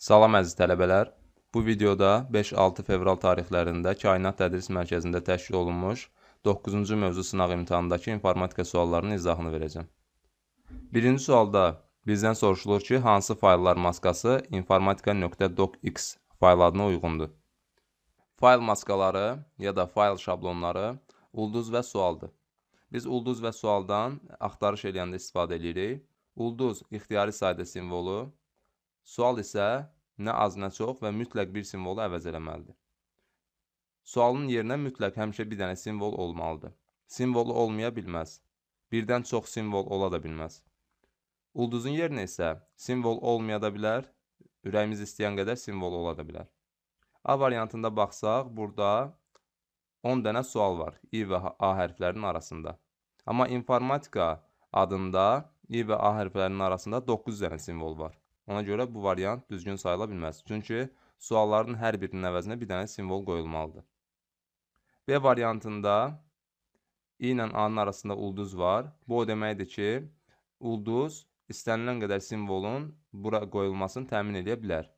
Salam əziz tələbələr. Bu videoda 5-6 fevral tarixlərində Kainat Tədris Mərkəzində təşkil olunmuş 9-cu mövzu sınaq imtahanındakı informatika suallarının izahını verəcəm. Birinci sualda bizdən soruşulur ki, hansı fayllar maskası informatika.docx fayl adına uyğundur? Fayl maskaları ya da fayl şablonları ulduz və sualdır. Biz ulduz və sualdan axtarış eləyəndə istifadə edirik. Ulduz ixtiyari sayda simvolu, sual isə nə az nə çox və mütləq bir simvolu əvəz eləməlidir. Sualın yerinə mütləq həmişə bir dənə simvol olmalıdır. Simvolu olmaya bilməz. Birdən çox simvol ola da bilməz. Ulduzun yerinə isə simvol olmaya da bilər, ürəyimiz istəyən qədər simvol ola da bilər. A variantında baxsaq, burada 10 dənə sual var i və a hərflərinin arasında. Amma informatika adında i və a hərflərinin arasında 9 dənə simvol var. Ona görə bu variant düzgün sayıla bilməz. Çünki sualların hər birinin əvəzinə bir dənə simvol qoyulmalıdır. B variantında i ilə a-nın arasında ulduz var. Bu o deməkdir ki, ulduz istənilən qədər simvolun bura qoyulmasını təmin edə bilər.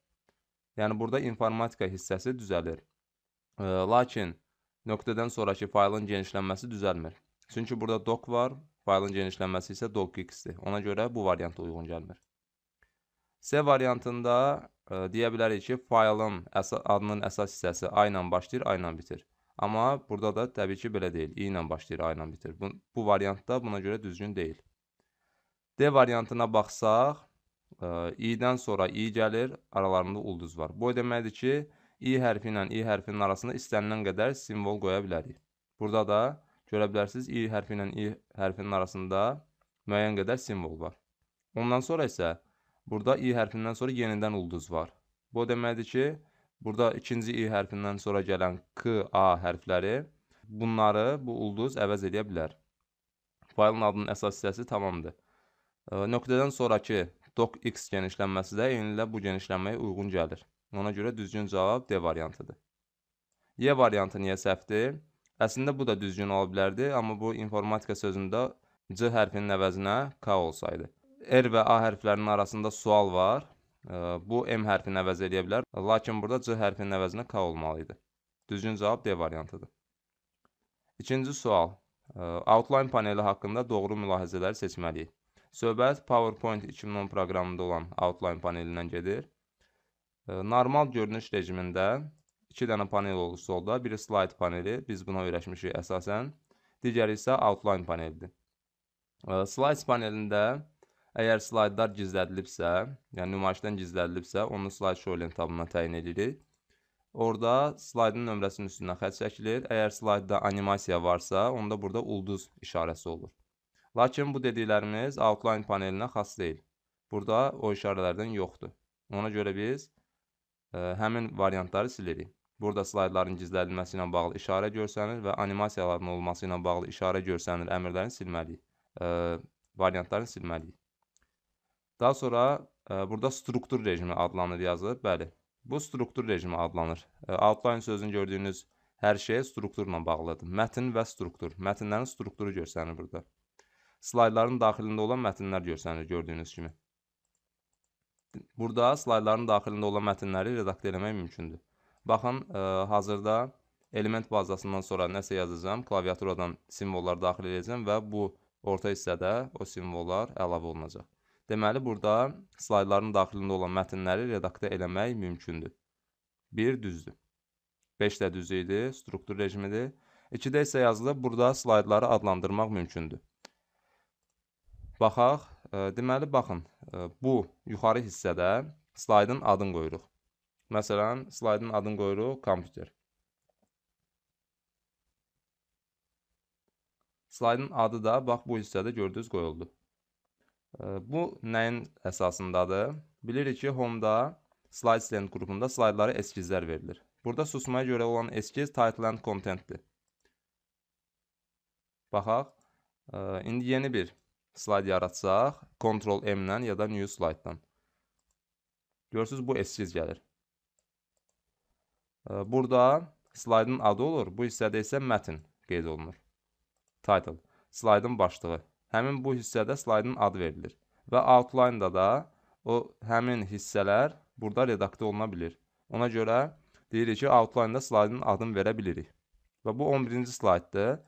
Yəni burada informatika hissəsi düzəlir. Lakin nöqtədən sonrakı faylın genişlənməsi düzəlmir. Çünki burada doc var, faylın genişlənməsi isə docx-dir. Ona görə bu variant uyğun gəlmir. C variantında ə, deyə bilərik ki, faylın əsa adının əsas hissəsi A ilə başlayır, A ilə bitir. Amma burada da təbii ki, belə deyil. I ilə başlayır, A ilə bitir. Bu, bu variantda buna görə düzgün deyil. D variantına baxsaq, i-dən sonra i gəlir, aralarında ulduz var. Bu o deməkdir ki, i hərfi ilə i hərfinin arasında istənilən qədər simvol qoya bilərik. Burada da görə bilərsiniz, i hərfi ilə i hərfinin arasında müəyyən qədər simvol var. Ondan sonra isə burada i hərfindən sonra yenidən ulduz var. Bu o deməkdir ki, burada ikinci i hərfindən sonra gələn k, a hərfləri bunları bu ulduz əvəz edə bilər. Faylın adının əsas hissəsi tamamdır. Nöqtədən sonrakı docx genişlənməsi də eynilə bu genişlənməyə uyğun gəlir. Ona görə düzgün cavab D variantıdır. Y variantı niyə səhvdir? Əslində bu da düzgün ola bilərdi, amma bu informatika sözündə C hərfinin əvəzinə K olsaydı. R və A hərflərinin arasında sual var. Bu M hərfini əvəz edə bilər, lakin burada C hərfinin əvəzinə K olmalı idi. Düzgün cavab D variantıdır. İkinci sual. Outline paneli haqqında doğru mülahizələri seçməliyik. Söhbət PowerPoint 2010 proqramında olan Outline panelindən gedir. Normal görünüş rejimində iki dənə panel olur solda. Biri slide paneli, biz buna öyrəşmişik əsasən. Digəri isə Outline panelidir. Slides panelində əgər slaydlar gizlədilibsə, yəni nümayişdən gizlədilibsə, onu slide show lentabına təyin edirik. Orada slaydın nömrəsinin üstünə xətt çəkilir. Əgər slaydda animasiya varsa, onda burada ulduz işarəsi olur. Lakin bu dediklərimiz outline panelinə xas deyil. Burada o işarələrdən yoxdur. Ona görə biz ə, e, həmin variantları silirik. Burada slaydların gizlədilməsi ilə bağlı işarə görsənir və animasiyaların olması ilə bağlı işarə görsənir əmrlərini silməliyik. Ə, e, variantlarını silməliyik. Daha sonra e, burada struktur rejimi adlanır yazılır. Bəli, bu struktur rejimi adlanır. Ə, outline sözünü gördüyünüz hər şey strukturla bağlıdır. Mətn və struktur. Mətnlərin strukturu görsənir burada slaydların daxilində olan mətnlər görsənir gördüyünüz kimi. Burada slaydların daxilində olan mətnləri redaktə eləmək mümkündür. Baxın, e, hazırda element bazasından sonra nəsə yazacağam, klaviaturadan simvollar daxil edəcəm və bu orta hissədə o simvollar əlavə olunacaq. Deməli, burada slaydların daxilində olan mətnləri redaktə eləmək mümkündür. 1 düzdür. 5 də düz idi, struktur rejimidir. 2-də isə yazılıb, burada slaydları adlandırmaq mümkündür. Baxaq, e, deməli baxın, e, bu yuxarı hissədə slaydın adını qoyuruq. Məsələn, slaydın adını qoyuruq kompüter. Slaydın adı da bax bu hissədə gördüyünüz qoyuldu. Bu nəyin əsasındadır? Bilirik ki, Home-da Slides Lent qrupunda slaydlara eskizlər verilir. Burada susmaya görə olan eskiz Title and Content-dir. Baxaq, indi yeni bir slayd yaratsaq, Ctrl M-lə ya da New Slide-dan. Görürsünüz, bu eskiz gəlir. Burada slaydın adı olur, bu hissədə isə mətn qeyd olunur. Title, slaydın başlığı. Həmin bu hissədə slaydın adı verilir. Və outline-da da o həmin hissələr burada redaktə oluna bilir. Ona görə deyirik ki, outline-da slaydın adını verə bilirik. Və bu 11-ci slayddır.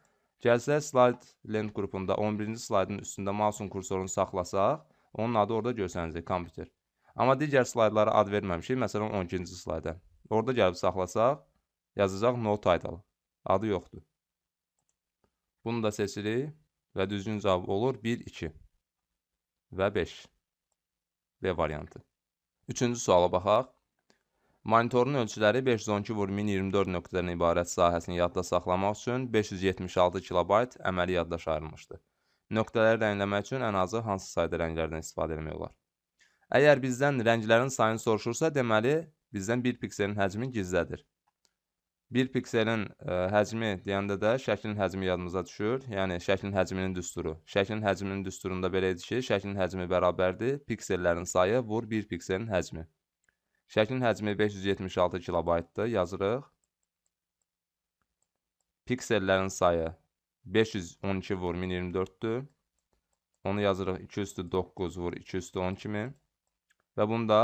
Gəlsək, slayd lent qrupunda 11-ci slaydın üstündə mouse'un kursorunu saxlasaq, onun adı orada görsənəcək, kompüter. Amma digər slaydlara ad verməmişik, məsələn 12-ci slayda. Orada gəlib saxlasaq, yazacaq no title. Adı yoxdur. Bunu da seçirik və düzgün cavab olur 1, 2 və 5. B variantı. Üçüncü suala baxaq. Monitorun ölçüləri 512 vur 1024 nöqtədən ibarət sahəsini yadda saxlamaq üçün 576 kilobayt əməli yaddaş ayrılmışdır. Nöqtələri rəngləmək üçün ən azı hansı sayda rənglərdən istifadə etmək olar? Əgər bizdən rənglərin sayını soruşursa, deməli, bizdən 1 pikselin həcmi gizlədir. 1 pikselin ə, e, həcmi deyəndə də şəklin həcmi yadımıza düşür. Yəni şəklin həcminin düsturu. Şəklin həcminin düsturunda belə idi ki, şəklin həcmi bərabərdir piksellərin sayı vur 1 pikselin həcmi. Şəklin həcmi 576 kilobaytdır. Yazırıq. Piksellərin sayı 512 vur 1024-dür. Onu yazırıq 2 üstü 9 vur 2 üstü 10 kimi. Və bunu da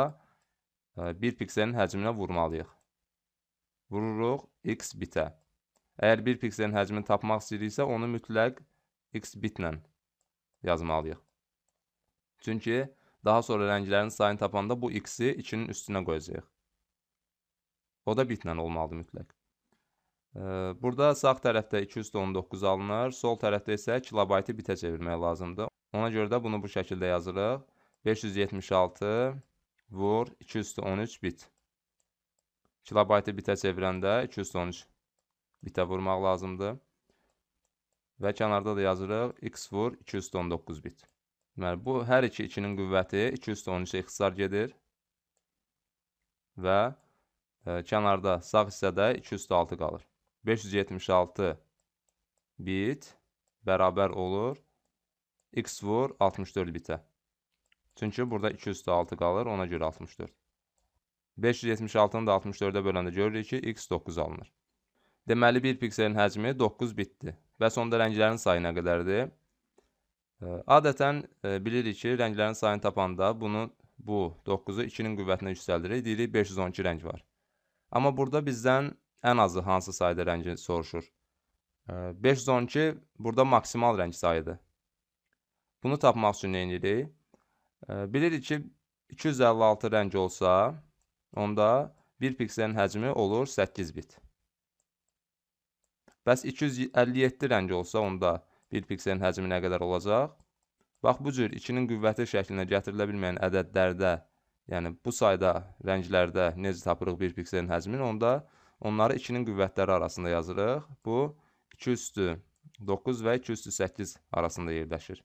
1 e, pikselin həcminə vurmalıyıq. Vururuq x bitə. Əgər 1 pikselin həcmini tapmaq istəyiriksə, onu mütləq x bitlə yazmalıyıq. Çünki daha sonra rənglərin sayını tapanda bu x-i 2-nin üstünə qoyacağıq. O da bitlə olmalıdır mütləq. Burada sağ tərəfdə 219 alınır, sol tərəfdə isə kilobaytı bitə çevirmək lazımdır. Ona görə də bunu bu şəkildə yazırıq. 576 vur 213 bit. Kilobaytı bitə çevirəndə 213 bitə vurmaq lazımdır. Və kənarda da yazırıq x vur 219 bit. Deməli, bu hər iki 2-nin qüvvəti 213-ə ixtisar gedir. Və e, kənarda sağ hissədə 206 qalır. 576 bit bərabər olur x vur 64 bitə. Çünki burada 206 qalır, ona görə 64. 576-nı da 64-ə böləndə görürük ki, x 9 alınır. Deməli, bir pikselin həcmi 9 bitdir. Və sonda rənglərin sayı nə qədərdir? Adətən bilirik ki, rənglərin sayını tapanda bunu bu 9-u 2-nin qüvvətinə yüksəldirik, deyirik 512 rəng var. Amma burada bizdən ən azı hansı sayda rəngi soruşur. 512 burada maksimal rəng sayıdır. Bunu tapmaq üçün nə edirik? Bilirik ki, 256 rəng olsa, onda 1 pikselin həcmi olur 8 bit. Bəs 257 rəng olsa, onda 1 pikselin həcmi nə qədər olacaq? Bax, bu cür 2-nin qüvvəti şəklinə gətirilə bilməyən ədədlərdə, yəni bu sayda rənglərdə necə tapırıq 1 pikselin həcmini, onda onları 2-nin qüvvətləri arasında yazırıq. Bu 2 üstü 9 və 2 üstü 8 arasında yerləşir.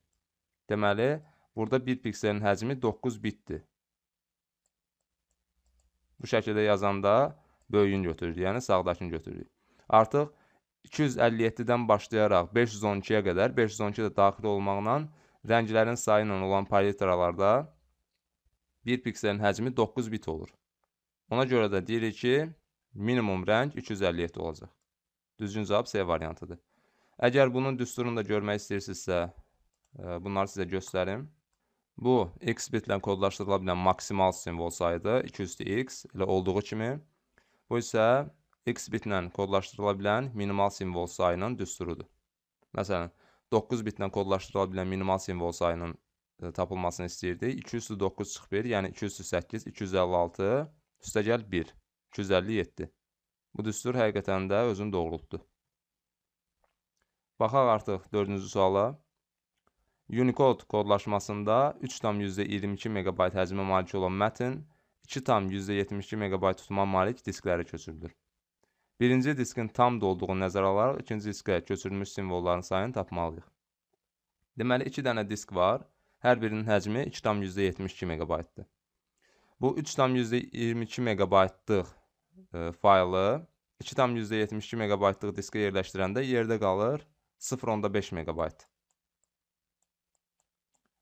Deməli, burada 1 pikselin həcmi 9 bitdir. Bu şəkildə yazanda böyüyün götürürük, yəni sağdakını götürürük. Artıq 257-dən başlayaraq 512-yə qədər, 512 də daxil olmaqla rənglərin sayı ilə olan palitralarda 1 pikselin həcmi 9 bit olur. Ona görə də deyirik ki, minimum rəng 257 olacaq. Düzgün cavab C variantıdır. Əgər bunun düsturunu da görmək istəyirsinizsə, e, bunları sizə göstərim. Bu, x bitlə kodlaşdırıla bilən maksimal simvol sayıdır, 2 üstü x, elə olduğu kimi. Bu isə x bitlə kodlaşdırıla bilən minimal simvol sayının düsturudur. Məsələn, 9 bitlə kodlaşdırıla bilən minimal simvol sayının e, tapılmasını istəyirdik. 2 üstü 9 çıx 1, yəni 2 üstü 8, 256, üstəgəl 1, 257. Bu düstur həqiqətən də özünü doğrultdu. Baxaq artıq dördüncü suala. Unicode kodlaşmasında 3,22 MB həcmə malik olan mətn 2,72 MB tutuma malik disklərə köçürülür. Birinci diskin tam dolduğunu nəzərə alaraq ikinci diskə köçürülmüş simvolların sayını tapmalıyıq. Deməli, 2 dənə disk var. Hər birinin həcmi 2,72 MB-dır. Bu 3,22 MB-lıq e, faylı 2,72 MB-lıq diskə yerləşdirəndə yerdə qalır 0.5 MB.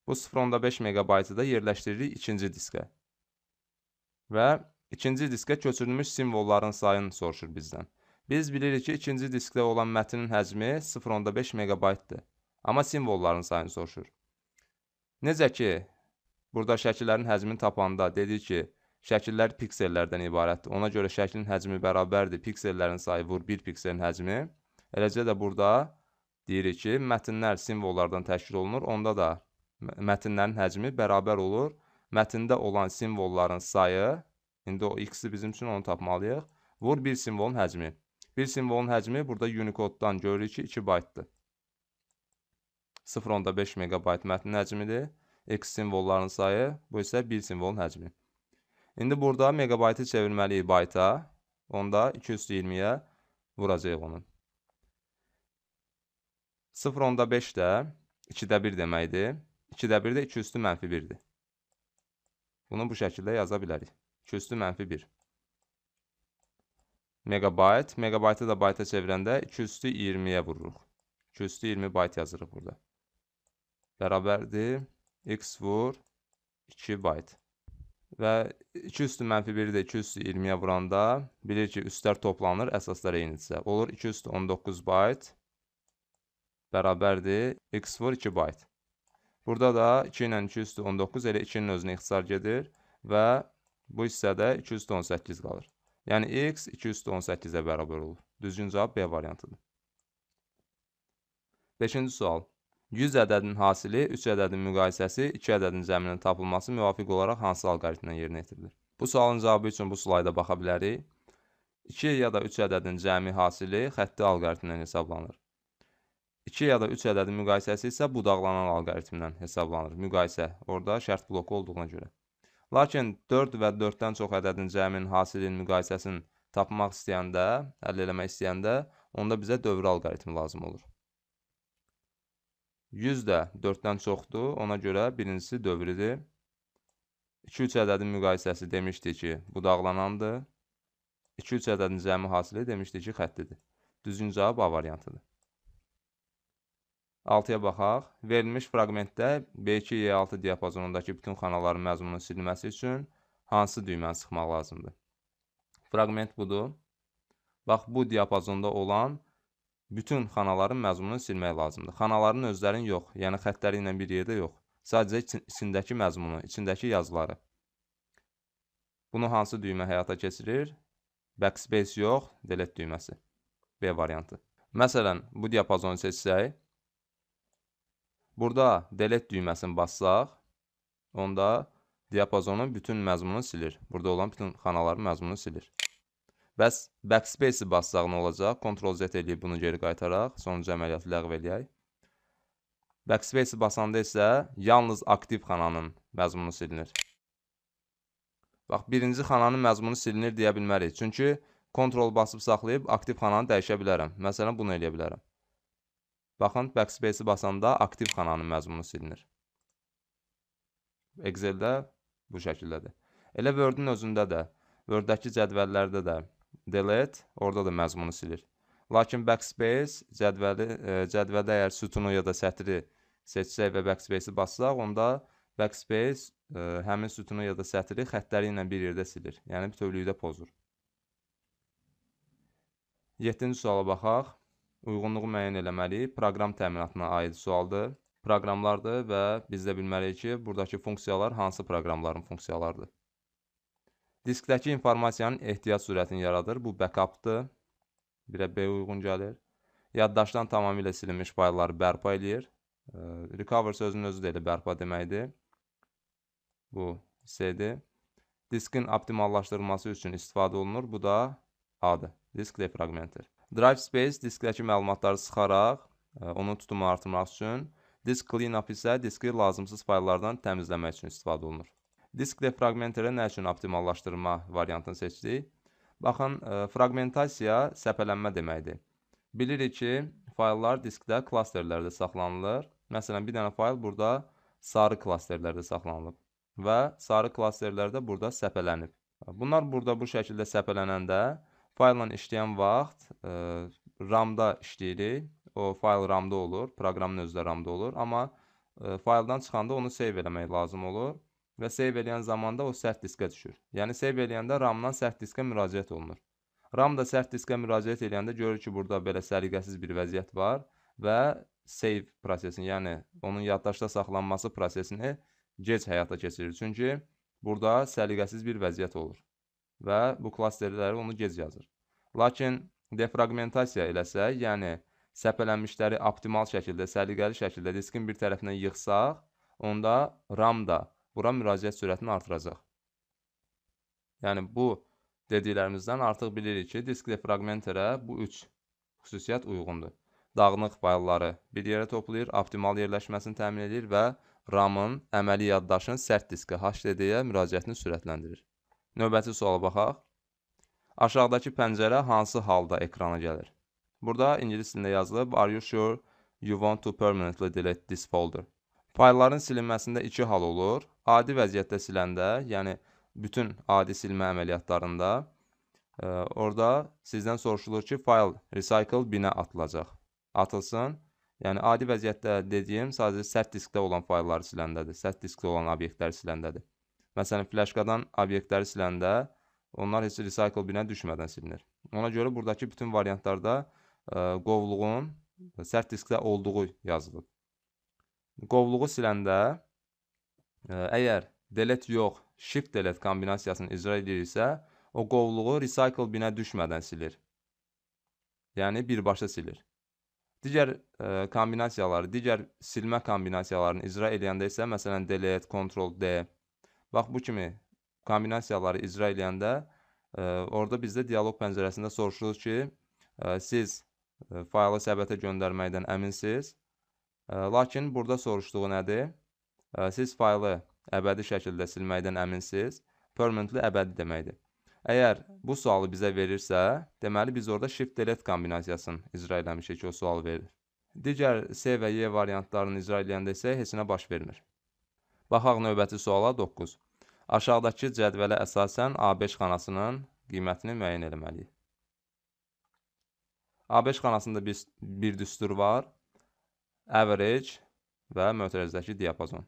Bu 0.5 MB-ı da yerləşdiririk ikinci diskə. Və İkinci diskə köçürülmüş simvolların sayını soruşur bizdən. Biz bilirik ki, ikinci diskdə olan mətnin həcmi 0.5 MB-dır. Amma simvolların sayını soruşur. Necə ki, burada şəkillərin həcmini tapanda dedik ki, şəkillər piksellərdən ibarətdir. Ona görə şəklin həcmi bərabərdir. Piksellərin sayı vur 1 pikselin həcmi. Eləcə də burada deyirik ki, mətnlər simvollardan təşkil olunur. Onda da mətnlərin həcmi bərabər olur. Mətndə olan simvolların sayı, indi o x-i bizim üçün onu tapmalıyıq. Vur bir simvolun həcmi. Bir simvolun həcmi burada Unicode-dan görürük ki, 2 baytdır. 0.5 megabayt mətnin həcmidir. X simvolların sayı, bu isə 1 simvolun həcmi. İndi burada megabaytı çevirməliyik bayta. Onda 220-yə vuracağıq onun. 0.5 də 2-də 1 deməkdir. 2-də 1 də 2 üstü mənfi 1-dir. Bunu bu şəkildə yaza bilərik. 2 üstü mənfi 1. Megabayt. Megabaytı da bayta çevirəndə 2 üstü 20-yə vururuq. 2 üstü 20 bayt yazırıq burada. Bərabərdir. X vur 2 bayt. Və 2 üstü mənfi 1-i də 2 üstü 20-yə vuranda bilir ki, üstlər toplanır, əsaslar eynidirsə. Olur 2 üstü 19 bayt bərabərdir. X vur 2 bayt. Burada da 2 ilə 2 üstü 19 elə 2-nin özünə ixtisar gedir və bu hissədə 2 üstü 18 qalır. Yəni x 2 üstü 18-ə bərabər olur. Düzgün cavab B variantıdır. 5-ci sual. 100 ədədinin hasili, 3 ədədin müqayisəsi, 2 ədədin cəminin tapılması müvafiq olaraq hansı alqoritmlə yerinə yetirilir? Bu sualın cavabı üçün bu slayda baxa bilərik. 2 ya da 3 ədədin cəmi hasili xətti alqoritmlə hesablanır. 2 ya da 3 ədədin müqayisəsi isə budaqlanan alqoritmlə hesablanır. Müqayisə, orada şərt bloku olduğuna görə. Lakin 4 və 4-dən çox ədədin cəminin hasilinin müqayisəsini tapmaq istəyəndə, əldə eləmək istəyəndə, onda bizə dövrü alqoritmi lazım olur. 100 də 4-dən çoxdur, ona görə birincisi dövridir. 2-3 ədədin müqayisəsi demişdik ki, budaqlanandır. 2-3 ədədin cəmi hasili demişdik ki, xəttidir. Düzgün cavab A variantıdır. 6-ya baxaq. Verilmiş fraqmentdə B2-Y6 diapazonundakı bütün xanaların məzmununun silinməsi üçün hansı düyməni sıxmaq lazımdır? Fraqment budur. Bax, bu diapazonda olan bütün xanaların məzmununu silmək lazımdır. Xanaların özlərinin yox, yəni xəttləri ilə bir yerdə yox. Sadəcə içindəki məzmunu, içindəki yazıları. Bunu hansı düymə həyata keçirir? Backspace yox, delete düyməsi. B variantı. Məsələn, bu diapazonu seçsək, Burada delete düyməsini bassaq, onda diapazonun bütün məzmununu silir. Burada olan bütün xanaların məzmununu silir. Bəs backspace-i bassaq nə olacaq? Ctrl-Z eləyib bunu geri qaytaraq, sonuncu əməliyyatı ləğv eləyək. Backspace-i basanda isə yalnız aktiv xananın məzmunu silinir. Bax, birinci xananın məzmunu silinir deyə bilmərik. Çünki Ctrl basıb saxlayıb aktiv xananı dəyişə bilərəm. Məsələn, bunu eləyə bilərəm. Baxın, backspace-i basanda aktiv xananın məzmunu silinir. Excel-də bu şəkildədir. Elə Word-ün özündə də, Word-dəki cədvəllərdə də delete, orada da məzmunu silir. Lakin backspace cədvəli, e, cədvəldə əgər sütunu ya da sətri seçsək və backspace-i bassaq, onda backspace e, həmin sütunu ya da sətri xəttləri ilə bir yerdə silir. Yəni bütövlükdə pozur. 7-ci suala baxaq uyğunluğu müəyyən eləməli, proqram təminatına aid sualdır. Proqramlardır və biz də bilməliyik ki, buradakı funksiyalar hansı proqramların funksiyalarıdır. Diskdəki informasiyanın ehtiyac sürətini yaradır. Bu backupdır. Birə B uyğun gəlir. Yaddaşdan tamamilə silinmiş faylları bərpa eləyir. Recover sözünün özü də elə bərpa deməkdir. Bu C-dir. Diskin optimallaşdırılması üçün istifadə olunur. Bu da A-dır. Disk defragmentdir. Drive space diskdəki məlumatları sıxaraq, e, onun tutumunu artırmaq üçün, disk cleanup isə diski lazımsız fayllardan təmizləmək üçün istifadə olunur. Disk defragmenteri nə üçün optimallaşdırma variantını seçdik? Baxın, e, fragmentasiya səpələnmə deməkdir. Bilirik ki, fayllar diskdə klasterlərdə saxlanılır. Məsələn, bir dənə fayl burada sarı klasterlərdə saxlanılıb və sarı klasterlərdə burada səpələnib. Bunlar burada bu şəkildə səpələnəndə Faylla işləyən vaxt e, RAM-da işləyirik. O fayl RAM-da olur, proqramın özü də RAM-da olur, amma e, fayldan çıxanda onu save eləmək lazım olur və save eləyən zamanda o sərt diskə düşür. Yəni save eləyəndə RAM-dan sərt diskə müraciət olunur. RAM da sərt diskə müraciət eləyəndə görür ki, burada belə səliqəsiz bir vəziyyət var və save prosesini, yəni onun yaddaşda saxlanması prosesini gec həyata keçirir. Çünki burada səliqəsiz bir vəziyyət olur və bu klasterləri onu gec yazır. Lakin defragmentasiya eləsək, yəni səpələnmişləri optimal şəkildə, səliqəli şəkildə diskin bir tərəfinə yığsaq, onda RAM da bura müraciət sürətini artıracaq. Yəni bu dediklərimizdən artıq bilirik ki, disk defragmenterə bu üç xüsusiyyət uyğundur. Dağınıq faylları bir yerə toplayır, optimal yerləşməsini təmin edir və RAM-ın əməli yaddaşın sərt diskə HDD-yə müraciətini sürətləndirir. Növbəti suala baxaq. Aşağıdakı pəncərə hansı halda ekrana gəlir? Burada ingilis dilində yazılıb Are you sure you want to permanently delete this folder? Faylların silinməsində iki hal olur. Adi vəziyyətdə siləndə, yəni bütün adi silmə əməliyyatlarında e, orada sizdən soruşulur ki, fayl recycle binə atılacaq. Atılsın. Yəni adi vəziyyətdə dediyim sadəcə sərt diskdə olan faylları siləndədir. Sərt diskdə olan obyektləri siləndədir. Məsələn, flaşkadan obyektləri siləndə onlar heç recycle binə düşmədən silinir. Ona görə buradakı bütün variantlarda ə, e, qovluğun sərt diskdə olduğu yazılıb. Qovluğu siləndə ə, e, əgər delete yox, shift delete kombinasiyasını icra ediriksə, o qovluğu recycle binə düşmədən silir. Yəni birbaşa silir. Digər ə, e, kombinasiyaları, digər silmə kombinasiyalarını icra edəndə isə, məsələn, delete, Ctrl D, bax bu kimi kombinasiyaları icra edəndə ə, e, orada bizdə dialoq pəncərəsində soruşulur ki, ə, e, siz ə, faylı səbətə göndərməkdən əminsiniz. Ə, lakin burada soruşduğu nədir? Ə, siz faylı əbədi şəkildə silməkdən əminsiniz. Permanently əbədi deməkdir. Əgər bu sualı bizə verirsə, deməli biz orada shift delete kombinasiyasını icra eləmişik ki, o sual verir. Digər C və Y variantlarını icra edəndə isə heç nə baş vermir. Baxaq növbəti suala 9. Aşağıdakı cədvələ əsasən A5 xanasının qiymətini müəyyən etməliyik. A5 xanasında bir, bir düstur var. Average və mötərizədəki diapazon.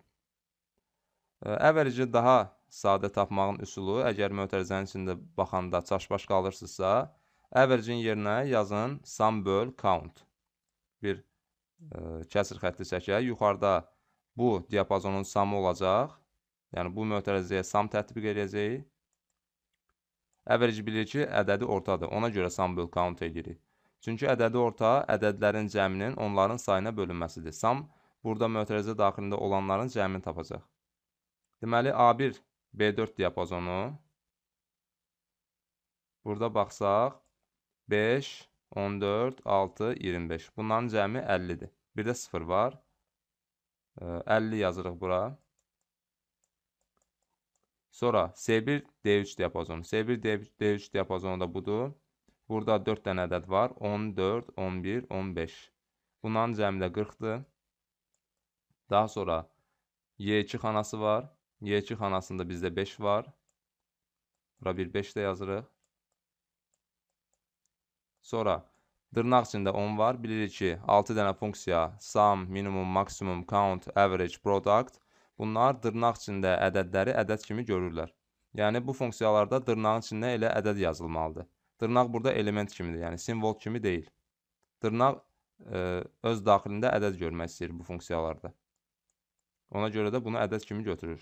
Average-i daha sadə tapmağın üsulu, əgər mötərizənin içində baxanda çaşbaş qalırsınızsa, average-in yerinə yazın sum böl count. Bir ə, e, kəsir xətti çəkək. Yuxarıda bu diapazonun samı olacaq. Yəni bu mötərizəyə sum tətbiq edəcəyik. Average bilir ki, ədədi ortadır. Ona görə sum böl count edirik. Çünki ədədi orta ədədlərin cəminin onların sayına bölünməsidir. Sum burada mötərizə daxilində olanların cəmini tapacaq. Deməli, A1 B4 diapazonu. Burada baxsaq 5, 14, 6, 25. Bunların cəmi 50-dir. Bir də 0 var. 50 yazırıq bura. Sonra C1 D3 diapazonu. C1 D3 diapazonu da budur. Burada 4 dənə ədəd var. 14, 11, 15. Bunların cəmi də 40-dır. Daha sonra Y2 xanası var. Y2 xanasında bizdə 5 var. Bura bir 5 də yazırıq. Sonra dırnaq içində 10 var. Bilirik ki, 6 dənə funksiya sum, minimum, maksimum, count, average, product bunlar dırnaq içində ədədləri ədəd kimi görürlər. Yəni bu funksiyalarda dırnağın içində elə ədəd yazılmalıdır. Dırnaq burada element kimidir, yəni simvol kimi deyil. Dırnaq ə, e, öz daxilində ədəd görmək istəyir bu funksiyalarda. Ona görə də bunu ədəd kimi götürür.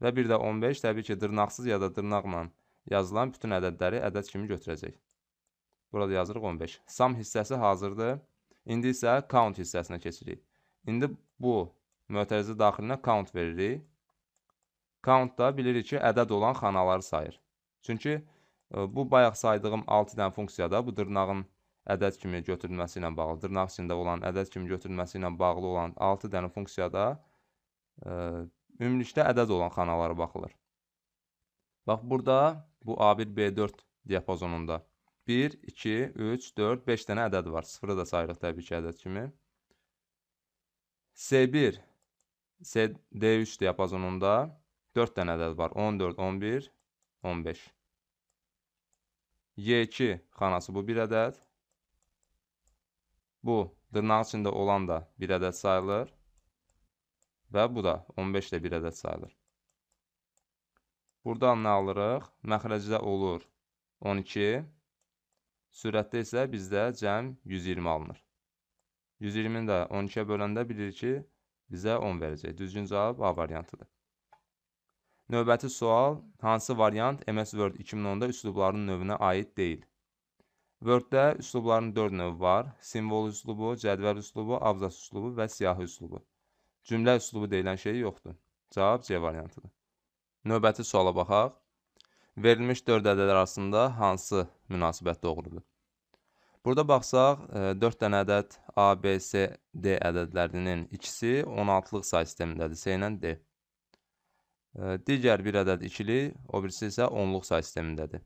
Və bir də 15 təbii ki, dırnaqsız ya da dırnaqla yazılan bütün ədədləri ədəd kimi götürəcək. Burada yazırıq 15. Sum hissəsi hazırdır. İndi isə count hissəsinə keçirik. İndi bu mötərizə daxilinə count veririk. Count da bilirik ki, ədəd olan xanaları sayır. Çünki e, bu bayaq saydığım 6 dənə funksiyada bu dırnağın ədəd kimi götürülməsi ilə bağlı, dırnaq içində olan ədəd kimi götürülməsi ilə bağlı olan 6 dənə funksiyada e, Ümumilikdə ədəd olan xanalara baxılır. Bax, burada bu A1, B4 diapazonunda 1, 2, 3, 4, 5 dənə ədəd var. Sıfırı da sayırıq təbii ki, ədəd kimi. C1, C, D3 diapazonunda 4 dənə ədəd var. 14, 11, 15. Y2 xanası bu bir ədəd. Bu, dırnaq içində olan da bir ədəd sayılır. Və bu da 15 ilə bir ədəd sayılır. Buradan nə alırıq? Məxrəcdə olur 12. Sürətdə isə bizdə cəm 120 alınır. 120-ni də 12-yə böləndə bilir ki, bizə 10 verəcək. Düzgün cavab A variantıdır. Növbəti sual, hansı variant MS Word 2010-da üslubların növünə aid deyil? Word-də üslubların 4 növü var. Simvol üslubu, cədvəl üslubu, abzas üslubu və siyahı üslubu. Cümlə üslubu deyilən şey yoxdur. Cavab C variantıdır. Növbəti suala baxaq. Verilmiş 4 ədəd arasında hansı münasibət doğrudur? Burada baxsaq, 4 e, dənə ədəd A, B, C, D ədədlərinin ikisi 16-lıq say sistemindədir. C ilə D. Digər bir ədəd ikili, o birisi isə onluq say sistemindədir.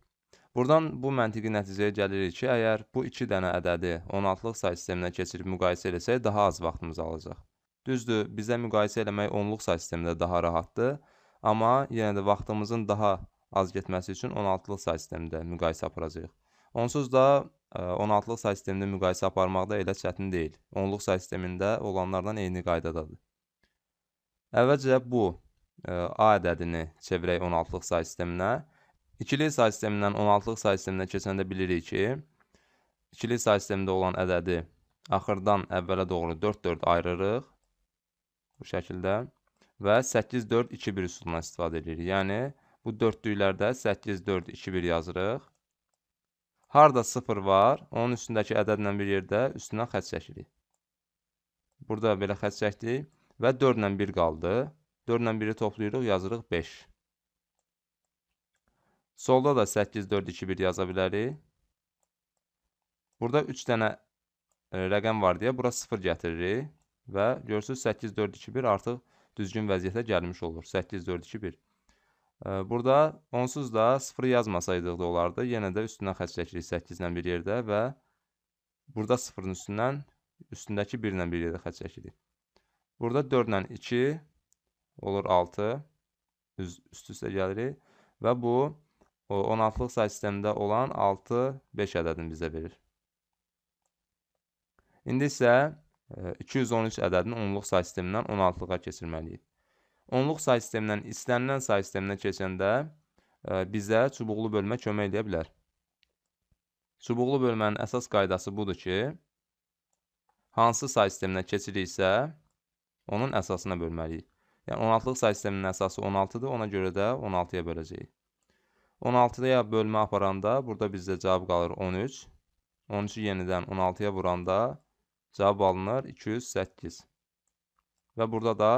Buradan bu məntiqi nəticəyə gəlirik ki, əgər bu iki dənə ədədi 16-lıq say sisteminə keçirib müqayisə eləsək, daha az vaxtımız alacaq. Düzdür, bizə müqayisə eləmək onluq say sistemində daha rahatdır, amma yenə də vaxtımızın daha az getməsi üçün 16-lıq say sistemində müqayisə aparacağıq. Onsuz da 16-lıq say sistemində müqayisə aparmaq da elə çətin deyil. Onluq say sistemində olanlardan eyni qaydadadır. Əvvəlcə bu A ədədini çevirək 16-lıq say sisteminə. İkili say sistemindən 16-lıq say sisteminə keçəndə bilirik ki, ikili say sistemində olan ədədi axırdan əvvələ doğru 4-4 ayırırıq. Bu şəkildə. Və 8-4-2-1 üsulundan istifadə edirik. Yəni, bu dörtlüklərdə 8-4-2-1 yazırıq. Harda 0 var, onun üstündəki ədədlə bir yerdə üstündən xət çəkirik. Burada belə xət çəkdik və 4 ilə 1 qaldı. 4 ilə 1-i toplayırıq, yazırıq 5. Solda da 8, 4, 2, 1 yaza bilərik. Burada 3 dənə e, rəqəm var deyə bura 0 gətiririk. Və görürsünüz 8, 4, 2, 1 artıq düzgün vəziyyətə gəlmiş olur. 8, 4, 2, 1. Burada onsuz da 0 yazmasaydıq da olardı. Yenə də üstündən xətt çəkirik 8 ilə bir yerdə və burada 0-ın üstündən üstündəki 1 ilə bir yerdə xətt çəkirik. Burada 4 ilə 2 olur 6. Üst-üstə gəlirik və bu 16-lıq say sistemində olan 6, 5 ədədini bizə verir. İndi isə 213 e, ədədini onluq say sistemindən 16-lığa keçirməliyik. Onluq say sistemindən istənilən say sisteminə keçəndə e, bizə çubuqlu bölmə kömək edə bilər. Çubuqlu bölmənin əsas qaydası budur ki, hansı say sisteminə keçiriksə, onun əsasına bölməliyik. Yəni 16-lıq say sisteminin əsası 16-dır, ona görə də 16-ya böləcəyik. 16-ya bölmə aparanda burada bizdə cavab qalır 13. 13-ü yenidən 16-ya vuranda cavab alınır 208. Və burada da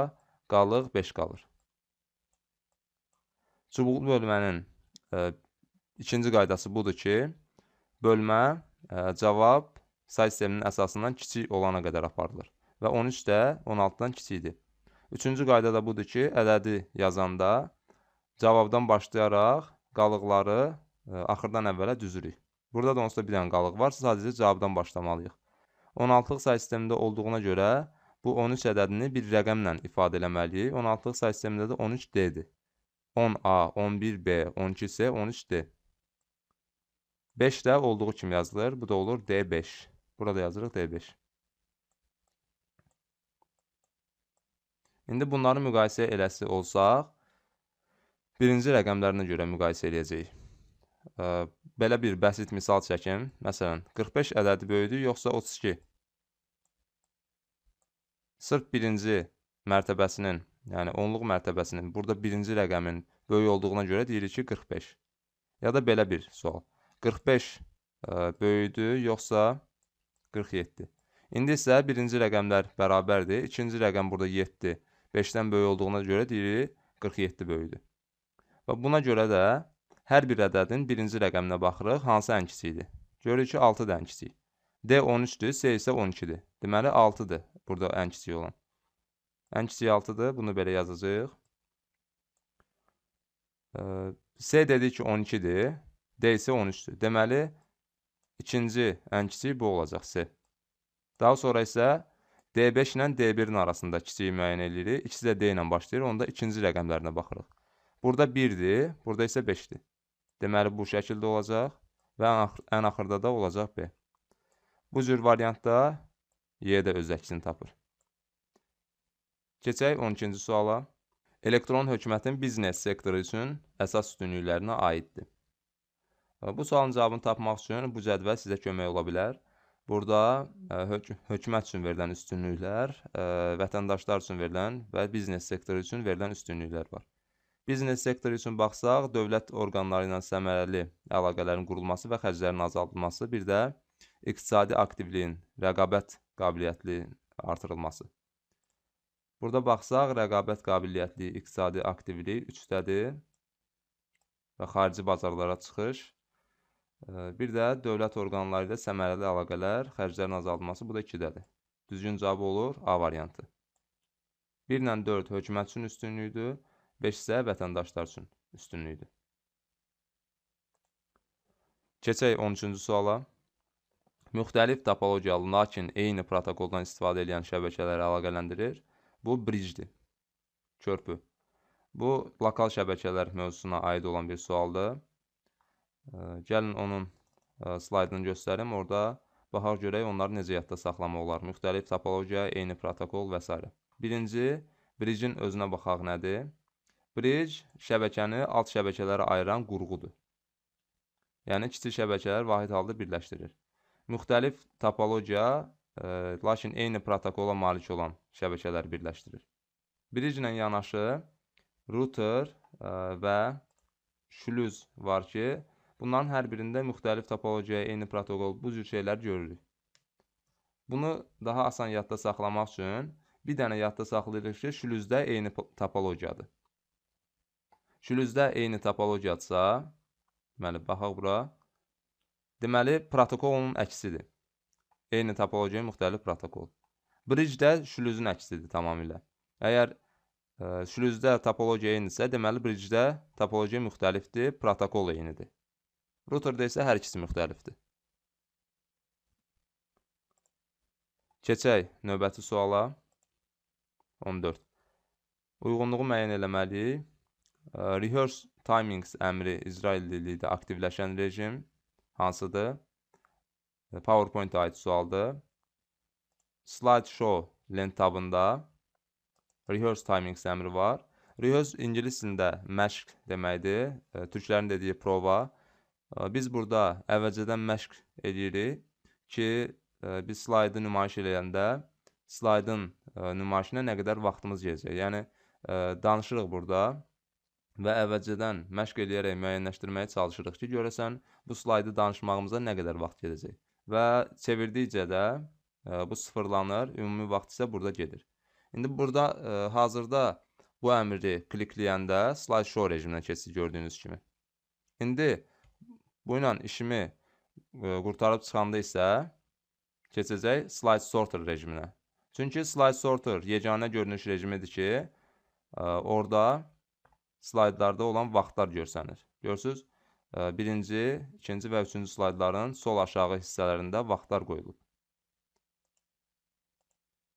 qalıq 5 qalır. Çubuqlu bölmənin e, ikinci qaydası budur ki, bölmə e, cavab say sisteminin əsasından kiçik olana qədər aparılır. Və 13 də 16-dan kiçikdir. Üçüncü qayda da budur ki, ədədi yazanda cavabdan başlayaraq qalıqları ə, e, axırdan əvvələ düzürük. Burada da onsuz da bir dənə qalıq var, sadəcə cavabdan başlamalıyıq. 16-lıq say sistemində olduğuna görə bu 13 ədədini bir rəqəmlə ifadə eləməliyik. 16-lıq say sistemində də 13D-dir. 10A, 11B, 12C, 13D. 5 də olduğu kimi yazılır. Bu da olur D5. Burada yazırıq D5. İndi bunları müqayisə eləsi olsaq, birinci rəqəmlərinə görə müqayisə eləyəcəyik. Belə bir bəsit misal çəkim. Məsələn, 45 ədədi böyüdür, yoxsa 32? Sırf birinci mərtəbəsinin, yəni onluq mərtəbəsinin, burada birinci rəqəmin böyük olduğuna görə deyirik ki, 45. Ya da belə bir sual. 45 böyüdür, yoxsa 47? İndi isə birinci rəqəmlər bərabərdir. İkinci rəqəm burada 7 5-dən böyük olduğuna görə deyirik 47 böyükdür. Və buna görə də hər bir ədədin birinci rəqəminə baxırıq, hansı ən kiçikdir. Görürük ki, 6 da ən kiçik. D 13-dür, C isə 12-dir. Deməli 6-dır burada ən kiçik olan. Ən kiçik 6-dır, bunu belə yazacağıq. C dedik ki, 12-dir, D isə 13-dür. Deməli, ikinci ən kiçik bu olacaq C. Daha sonra isə D5 ilə D1-in arasında kiçiyi müəyyən edirik. İkisi də D ilə başlayır. Onda ikinci rəqəmlərinə baxırıq. Burada 1-dir, burada isə 5-dir. Deməli, bu şəkildə olacaq və ən axırda da olacaq B. Bu cür variantda Y də öz əksini tapır. Keçək 12-ci suala. Elektron hökumətin biznes sektoru üçün əsas üstünlüklərinə aiddir. Bu sualın cavabını tapmaq üçün bu cədvəl sizə kömək ola bilər. Burada e, hök hökumət üçün verilən üstünlüklər, e, vətəndaşlar üçün verilən və biznes sektoru üçün verilən üstünlüklər var. Biznes sektoru üçün baxsaq, dövlət orqanları ilə səmərəli əlaqələrin qurulması və xərclərin azaldılması, bir də iqtisadi aktivliyin, rəqabət qabiliyyətinin artırılması. Burada baxsaq, rəqabət qabiliyyətli iqtisadi aktivlik 3-dədir və xarici bazarlara çıxış. Bir də dövlət orqanları ilə səmərəli əlaqələr, xərclərin azaldılması bu da 2-dədir. Düzgün cavab olur A variantı. 1 ilə 4 hökumət üçün üstünlükdür, 5 isə vətəndaşlar üçün üstünlükdür. Keçək 13-cü suala. Müxtəlif topologiyalı, lakin eyni protokoldan istifadə edən şəbəkələri əlaqələndirir. Bu bridgedir. Körpü. Bu lokal şəbəkələr mövzusuna aid olan bir sualdır. Gəlin onun slaydını göstərim. Orada baxaq görək onları necə yadda saxlamaq olar. Müxtəlif topologiya, eyni protokol və s. Birinci, bridge-in özünə baxaq nədir? Bridge şəbəkəni alt şəbəkələrə ayıran qurğudur. Yəni kiçik şəbəkələr vahid halda birləşdirir. Müxtəlif topologiya, e, lakin eyni protokola malik olan şəbəkələr birləşdirir. Bridge ilə yanaşı router e, və şlüz var ki, bunların hər birində müxtəlif topologiyaya eyni protokol bu cür şeylər görürük. Bunu daha asan yadda saxlamaq üçün bir dənə yadda saxlayırıq ki, şlüzdə eyni topologiyadır. Şlüzdə eyni topologiyadsa, deməli baxaq bura. Deməli, protokol onun əksidir. Eyni topologiya müxtəlif protokol. Bridge də şlüzün əksidir tamamilə. Əgər ə, e, şlüzdə topologiya eynidirsə, deməli bridge-də topologiya müxtəlifdir, protokol eynidir. Routerdə isə hər ikisi müxtəlifdir. Keçək növbəti suala. 14. Uyğunluğu müəyyən eləməliyik. E, rehearse timings əmri icra edildikdə aktivləşən rejim hansıdır? PowerPoint-a aid sualdır. Slideshow lent tabında rehearse timings əmri var. Rehearse ingilis dilində məşq deməkdir. Türklərin dediyi prova. Biz burada əvvəlcədən məşq edirik ki, biz slaydı nümayiş edəndə slaydın nümayişinə nə qədər vaxtımız gedəcək. Yəni danışırıq burada və əvvəlcədən məşq eləyərək müəyyənləşdirməyə çalışırıq ki, görəsən bu slaydı danışmağımıza nə qədər vaxt gedəcək. Və çevirdikcə də ə, e, bu sıfırlanır, ümumi vaxt isə burada gedir. İndi burada ə, e, hazırda bu əmri klikləyəndə slideshow rejiminə keçir gördüyünüz kimi. İndi bu ilə işimi ə, e, qurtarıb çıxanda isə keçəcək slide sorter rejiminə. Çünki slide sorter yeganə görünüş rejimidir ki, ə, orada slaydlarda olan vaxtlar görsənir. Görürsüz, birinci, ikinci və üçüncü slaydların sol aşağı hissələrində vaxtlar qoyulub.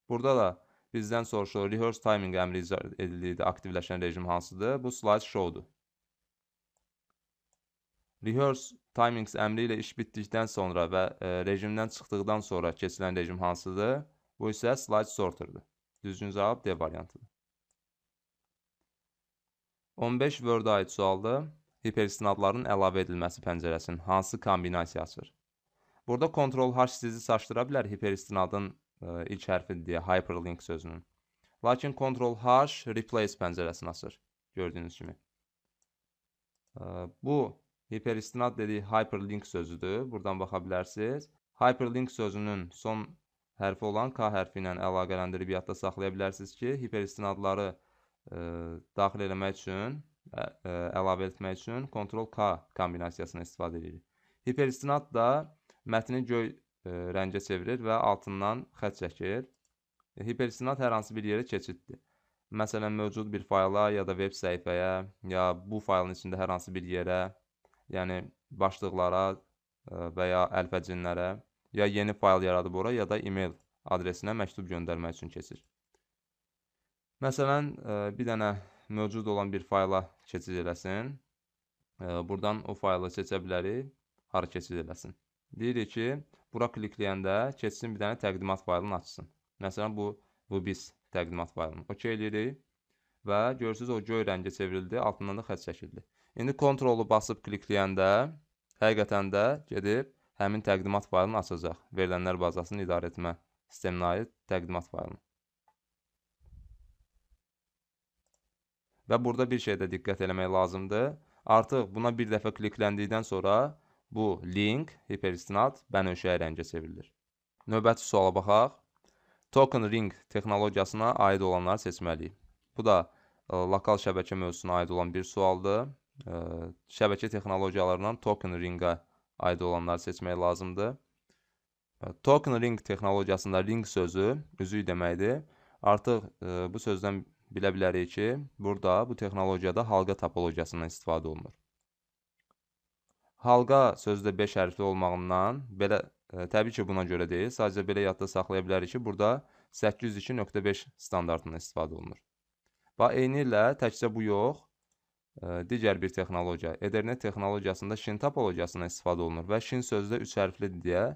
Burada da bizdən soruşur, rehearse timing əmri edildikdə aktivləşən rejim hansıdır? Bu slide show-dur. Rehearse timings əmri ilə iş bitdikdən sonra və rejimdən çıxdıqdan sonra keçilən rejim hansıdır? Bu isə slide sorter-dır. Düzgün cavab D variantıdır. 15 Word-a aid sualdır. Hiperistinadların əlavə edilməsi pəncərəsinin hansı kombinasiya açır? Burada Ctrl-H sizi çaşdıra bilər hiperistinadın ə, e, ilk hərfidir deyə hyperlink sözünün. Lakin Ctrl-H replace pəncərəsini açır, gördüyünüz kimi. Ə, e, bu hiperistinad dediyi hyperlink sözüdür. Buradan baxa bilərsiniz. Hyperlink sözünün son hərfi olan K hərfi ilə əlaqələndirib yadda saxlaya bilərsiniz ki, hiperistinadları daxil eləmək üçün, ə, ə, əlavə etmək üçün Ctrl-K kombinasiyasını istifadə edirik. Hiperistinad da mətni göy ə, rəngə çevirir və altından xətt çəkir. Hiperistinad hər hansı bir yerə keçiddir. Məsələn, mövcud bir fayla ya da veb səhifəyə, ya bu faylın içində hər hansı bir yerə, yəni başlıqlara və ya əlfəcinlərə, ya yeni fayl yaradıb ora, ya da e-mail adresinə məktub göndərmək üçün keçir. Məsələn, e, bir dənə mövcud olan bir fayla keçid eləsin. E, Buradan o faylı seçə bilərik, hara keçid eləsin. Deyirik ki, bura klikləyəndə keçsin bir dənə təqdimat faylını açsın. Məsələn, bu, biz təqdimat faylını. OK eləyirik və görürsünüz o göy rəngə çevrildi, altından da xətt çəkildi. İndi kontrolu basıb klikləyəndə həqiqətən də gedib həmin təqdimat faylını açacaq. Verilənlər bazasının idarə etmə sisteminə aid təqdimat faylını. Və burada bir şeydə diqqət eləmək lazımdır. Artıq buna bir dəfə klikləndikdən sonra bu link, hiperistinat bənövşəyi rəngə çevrilir. Növbəti suala baxaq. Token ring texnologiyasına aid olanları seçməliyik. Bu da ə, e, lokal şəbəkə mövzusuna aid olan bir sualdır. Ə, e, şəbəkə texnologiyalarından token ringə aid olanları seçmək lazımdır. E, token ring texnologiyasında ring sözü üzük deməkdir. Artıq ə, bu sözdən bilə bilərik ki, burada bu texnologiyada halqa topologiyasından istifadə olunur. Halqa sözdə 5 hərfli olmağından belə ə, e, təbii ki, buna görə deyil, sadəcə belə yadda saxlaya bilərik ki, burada 802.5 standartından istifadə olunur. Və eyni ilə təkcə bu yox, ə, e, digər bir texnologiya, Ethernet texnologiyasında şin topologiyasından istifadə olunur və şin sözdə 3 hərflidir deyə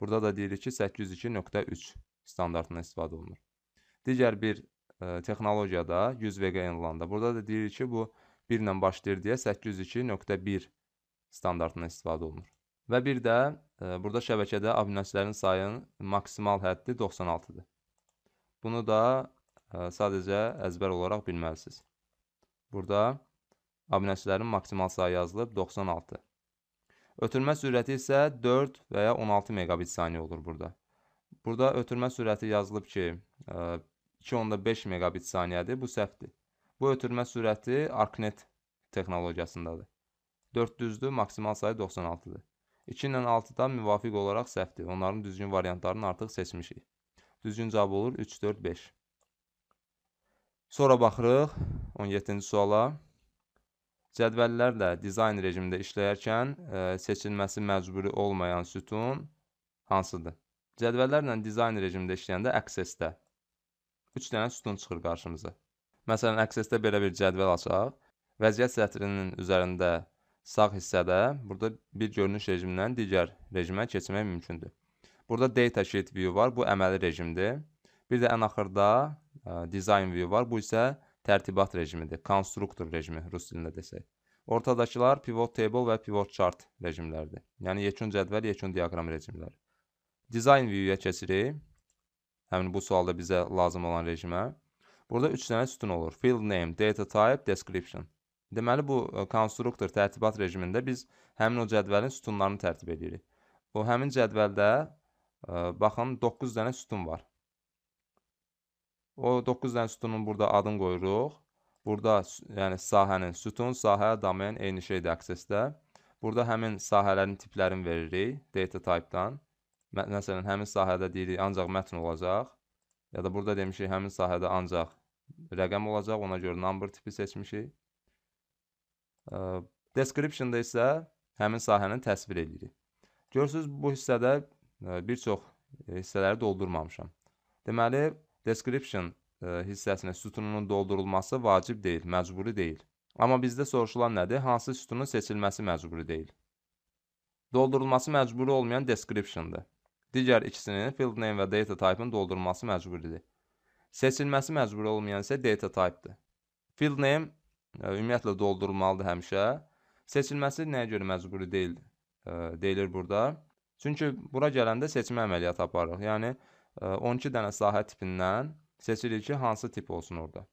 burada da deyirik ki, 802.3 standartından istifadə olunur. Digər bir texnologiyada 100 VG enlanda. Burada da deyirik ki, bu 1 ilə başlayır deyə 802.1 standartından istifadə olunur. Və bir də e, burada şəbəkədə abunəçilərin sayının maksimal həddi 96-dır. Bunu da e, sadəcə əzbər olaraq bilməlisiniz. Burada abunəçilərin maksimal sayı yazılıb 96. Ötürmə sürəti isə 4 və ya 16 megabit saniyə olur burada. Burada ötürmə sürəti yazılıb ki, e, 2.5 megabit saniyədir. Bu səhvdir. Bu ötürmə sürəti ArcNet texnologiyasındadır. 400-dür, maksimal sayı 96-dır. 2 ilə 6-dan müvafiq olaraq səhvdir. Onların düzgün variantlarını artıq seçmişik. Düzgün cavab olur 3, 4, 5. Sonra baxırıq 17-ci suala. Cədvəllərlə dizayn rejimində işləyərkən ə, e, seçilməsi məcburi olmayan sütun hansıdır? Cədvəllərlə dizayn rejimində işləyəndə Access-də 3 dənə sütun çıxır qarşımıza. Məsələn, Access-də belə bir cədvəl açaq. Vəziyyət sətrinin üzərində sağ hissədə burada bir görünüş rejimindən digər rejimə keçmək mümkündür. Burada Data Sheet View var, bu əməli rejimdir. Bir də ən axırda ə, Design View var, bu isə tərtibat rejimidir, konstruktor rejimi rus dilində desək. Ortadakılar Pivot Table və Pivot Chart rejimləridir. Yəni yekun cədvəl, yekun diaqram rejimləri. Design View-ya keçirik həmin bu sualda bizə lazım olan rejimə. Burada 3 dənə sütun olur. Field name, data type, description. Deməli bu e, konstruktor tərtibat rejimində biz həmin o cədvəlin sütunlarını tərtib edirik. O həmin cədvəldə e, baxın 9 dənə sütun var. O 9 dənə sütunun burada adını qoyuruq. Burada yəni sahənin sütun, sahə, domain eyni şeydir Access-də. Burada həmin sahələrin tiplərini veririk data type-dan. Məsələn, həmin sahədə deyirik ancaq mətn olacaq. Ya da burada demişik həmin sahədə ancaq rəqəm olacaq. Ona görə number tipi seçmişik. Description-da isə həmin sahəni təsvir edirik. Görürsüz, bu hissədə bir çox hissələri doldurmamışam. Deməli, description hissəsinin sütununun doldurulması vacib deyil, məcburi deyil. Amma bizdə soruşulan nədir? Hansı sütunun seçilməsi məcburi deyil? Doldurulması məcburi olmayan description-dır. Digər ikisinin field name və data type-ın doldurulması məcburidir. Seçilməsi məcburi olmayan isə data type-dır. Field name e, ümumiyyətlə doldurulmalıdır həmişə. Seçilməsi nəyə görə məcburi deyil e, deyilir burada? Çünki bura gələndə seçmə əməliyyatı aparırıq. Yəni ə, e, 12 dənə sahə tipindən seçirik ki, hansı tip olsun orada.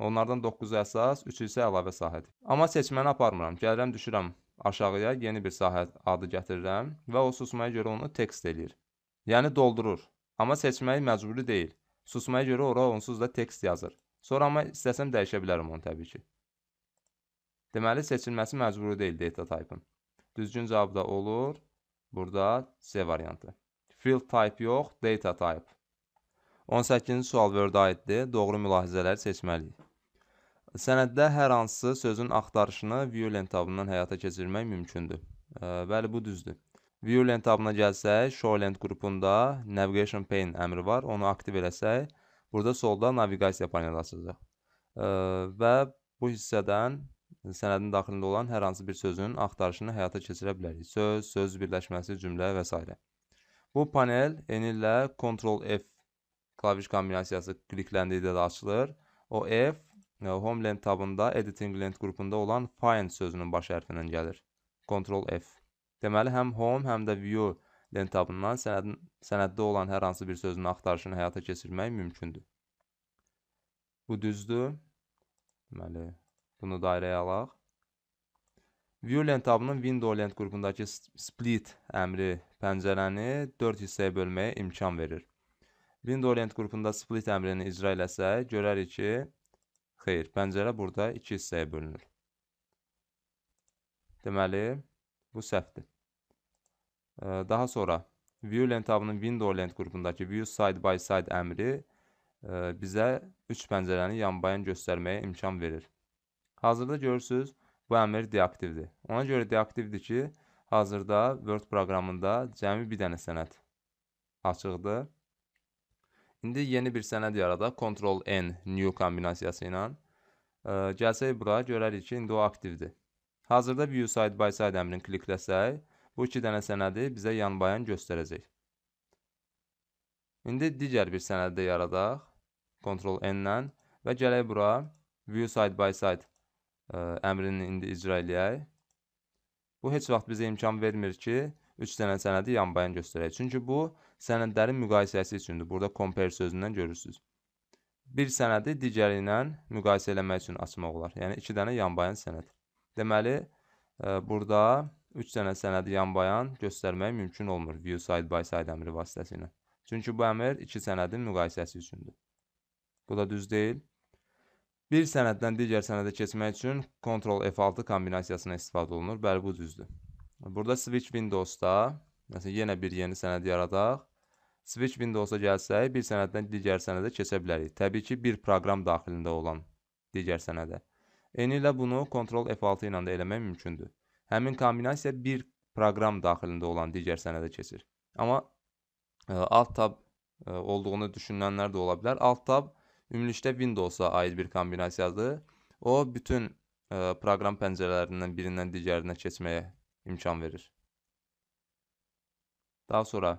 Onlardan 9-u əsas, 3-ü isə əlavə sahə tipi. Amma seçməni aparmıram. Gəlirəm, düşürəm aşağıya yeni bir sahə adı gətirirəm və o susmaya görə onu tekst eləyir. Yəni doldurur. Amma seçməyi məcburi deyil. Susmaya görə ora onsuz da tekst yazır. Sonra amma istəsəm dəyişə bilərəm onu təbii ki. Deməli, seçilməsi məcburi deyil data type-ın. Düzgün cavab da olur. Burada C variantı. Field type yox, data type. 18-ci sual Word-a aiddir. Doğru mülahizələri seçməliyik. Sənəddə hər hansı sözün axtarışını view lentabından həyata keçirmək mümkündür. Bəli, bu düzdür. View lentabına gəlsək, show lent qrupunda navigation pane əmri var. Onu aktiv eləsək, burada solda naviqasiya paneli açacaq. Və bu hissədən sənədin daxilində olan hər hansı bir sözün axtarışını həyata keçirə bilərik. Söz, söz birləşməsi, cümlə və s. Bu panel eyni ilə Ctrl F klaviş kombinasiyası klikləndikdə də açılır. O F Home lent tabında Editing lent qrupunda olan Find sözünün baş hərfindən gəlir. Ctrl F. Deməli, həm Home, həm də View lent tabından sənədin, sənəddə olan hər hansı bir sözün axtarışını həyata keçirmək mümkündür. Bu düzdür. Deməli, Bunu dairəyə alaq. View lentabının window lent qrupundakı split əmri pəncərəni 4 hissəyə bölməyə imkan verir. Window lent qrupunda split əmrini icra eləsək, görərik ki, xeyr, pəncərə burada 2 hissəyə bölünür. Deməli, bu səhvdir. Daha sonra View lentabının window lent qrupundakı view side by side əmri bizə 3 pəncərəni yanbayan göstərməyə imkan verir. Hazırda görürsüz, bu əmr deaktivdir. Ona görə deaktivdir ki, hazırda Word proqramında cəmi bir dənə sənəd açıqdır. İndi yeni bir sənəd yaradaq Ctrl-N New kombinasiyası ilə. Gəlsək bura, görərik ki, indi o aktivdir. Hazırda View Side by Side əmrini klikləsək, bu iki dənə sənədi bizə yanbayan göstərəcək. İndi digər bir sənədi yaradaq. Ctrl-N ilə və gələk bura View Side by Side ə, əmrini indi icra eləyək. Bu heç vaxt bizə imkan vermir ki, 3 dənə sənədi yanbayan göstərək. Çünki bu sənədlərin müqayisəsi üçündür. Burada compare sözündən görürsüz. Bir sənədi digəri ilə müqayisə eləmək üçün açmaq olar. Yəni 2 dənə yanbayan sənəd. Deməli, e, burada 3 dənə sənədi yanbayan göstərmək mümkün olmur view side by side əmri vasitəsilə. Çünki bu əmr iki sənədin müqayisəsi üçündür. Bu da düz deyil. Bir sənəddən digər sənədə keçmək üçün Ctrl F6 kombinasiyasına istifadə olunur. Bəli, bu düzdür. Burada Switch Windows-da, məsələn, yenə bir yeni sənəd yaradaq. Switch Windows-a gəlsək, bir sənəddən digər sənədə keçə bilərik. Təbii ki, bir proqram daxilində olan digər sənədə. Eynilə bunu Ctrl F6 ilə də eləmək mümkündür. Həmin kombinasiya bir proqram daxilində olan digər sənədə keçir. Amma ə, e, Alt tab ə, e, olduğunu düşünənlər də ola bilər. Alt tab ümumilikdə Windows-a aid bir kombinasiyadır. O bütün ə, e, proqram pəncərələrindən birindən digərinə keçməyə imkan verir. Daha sonra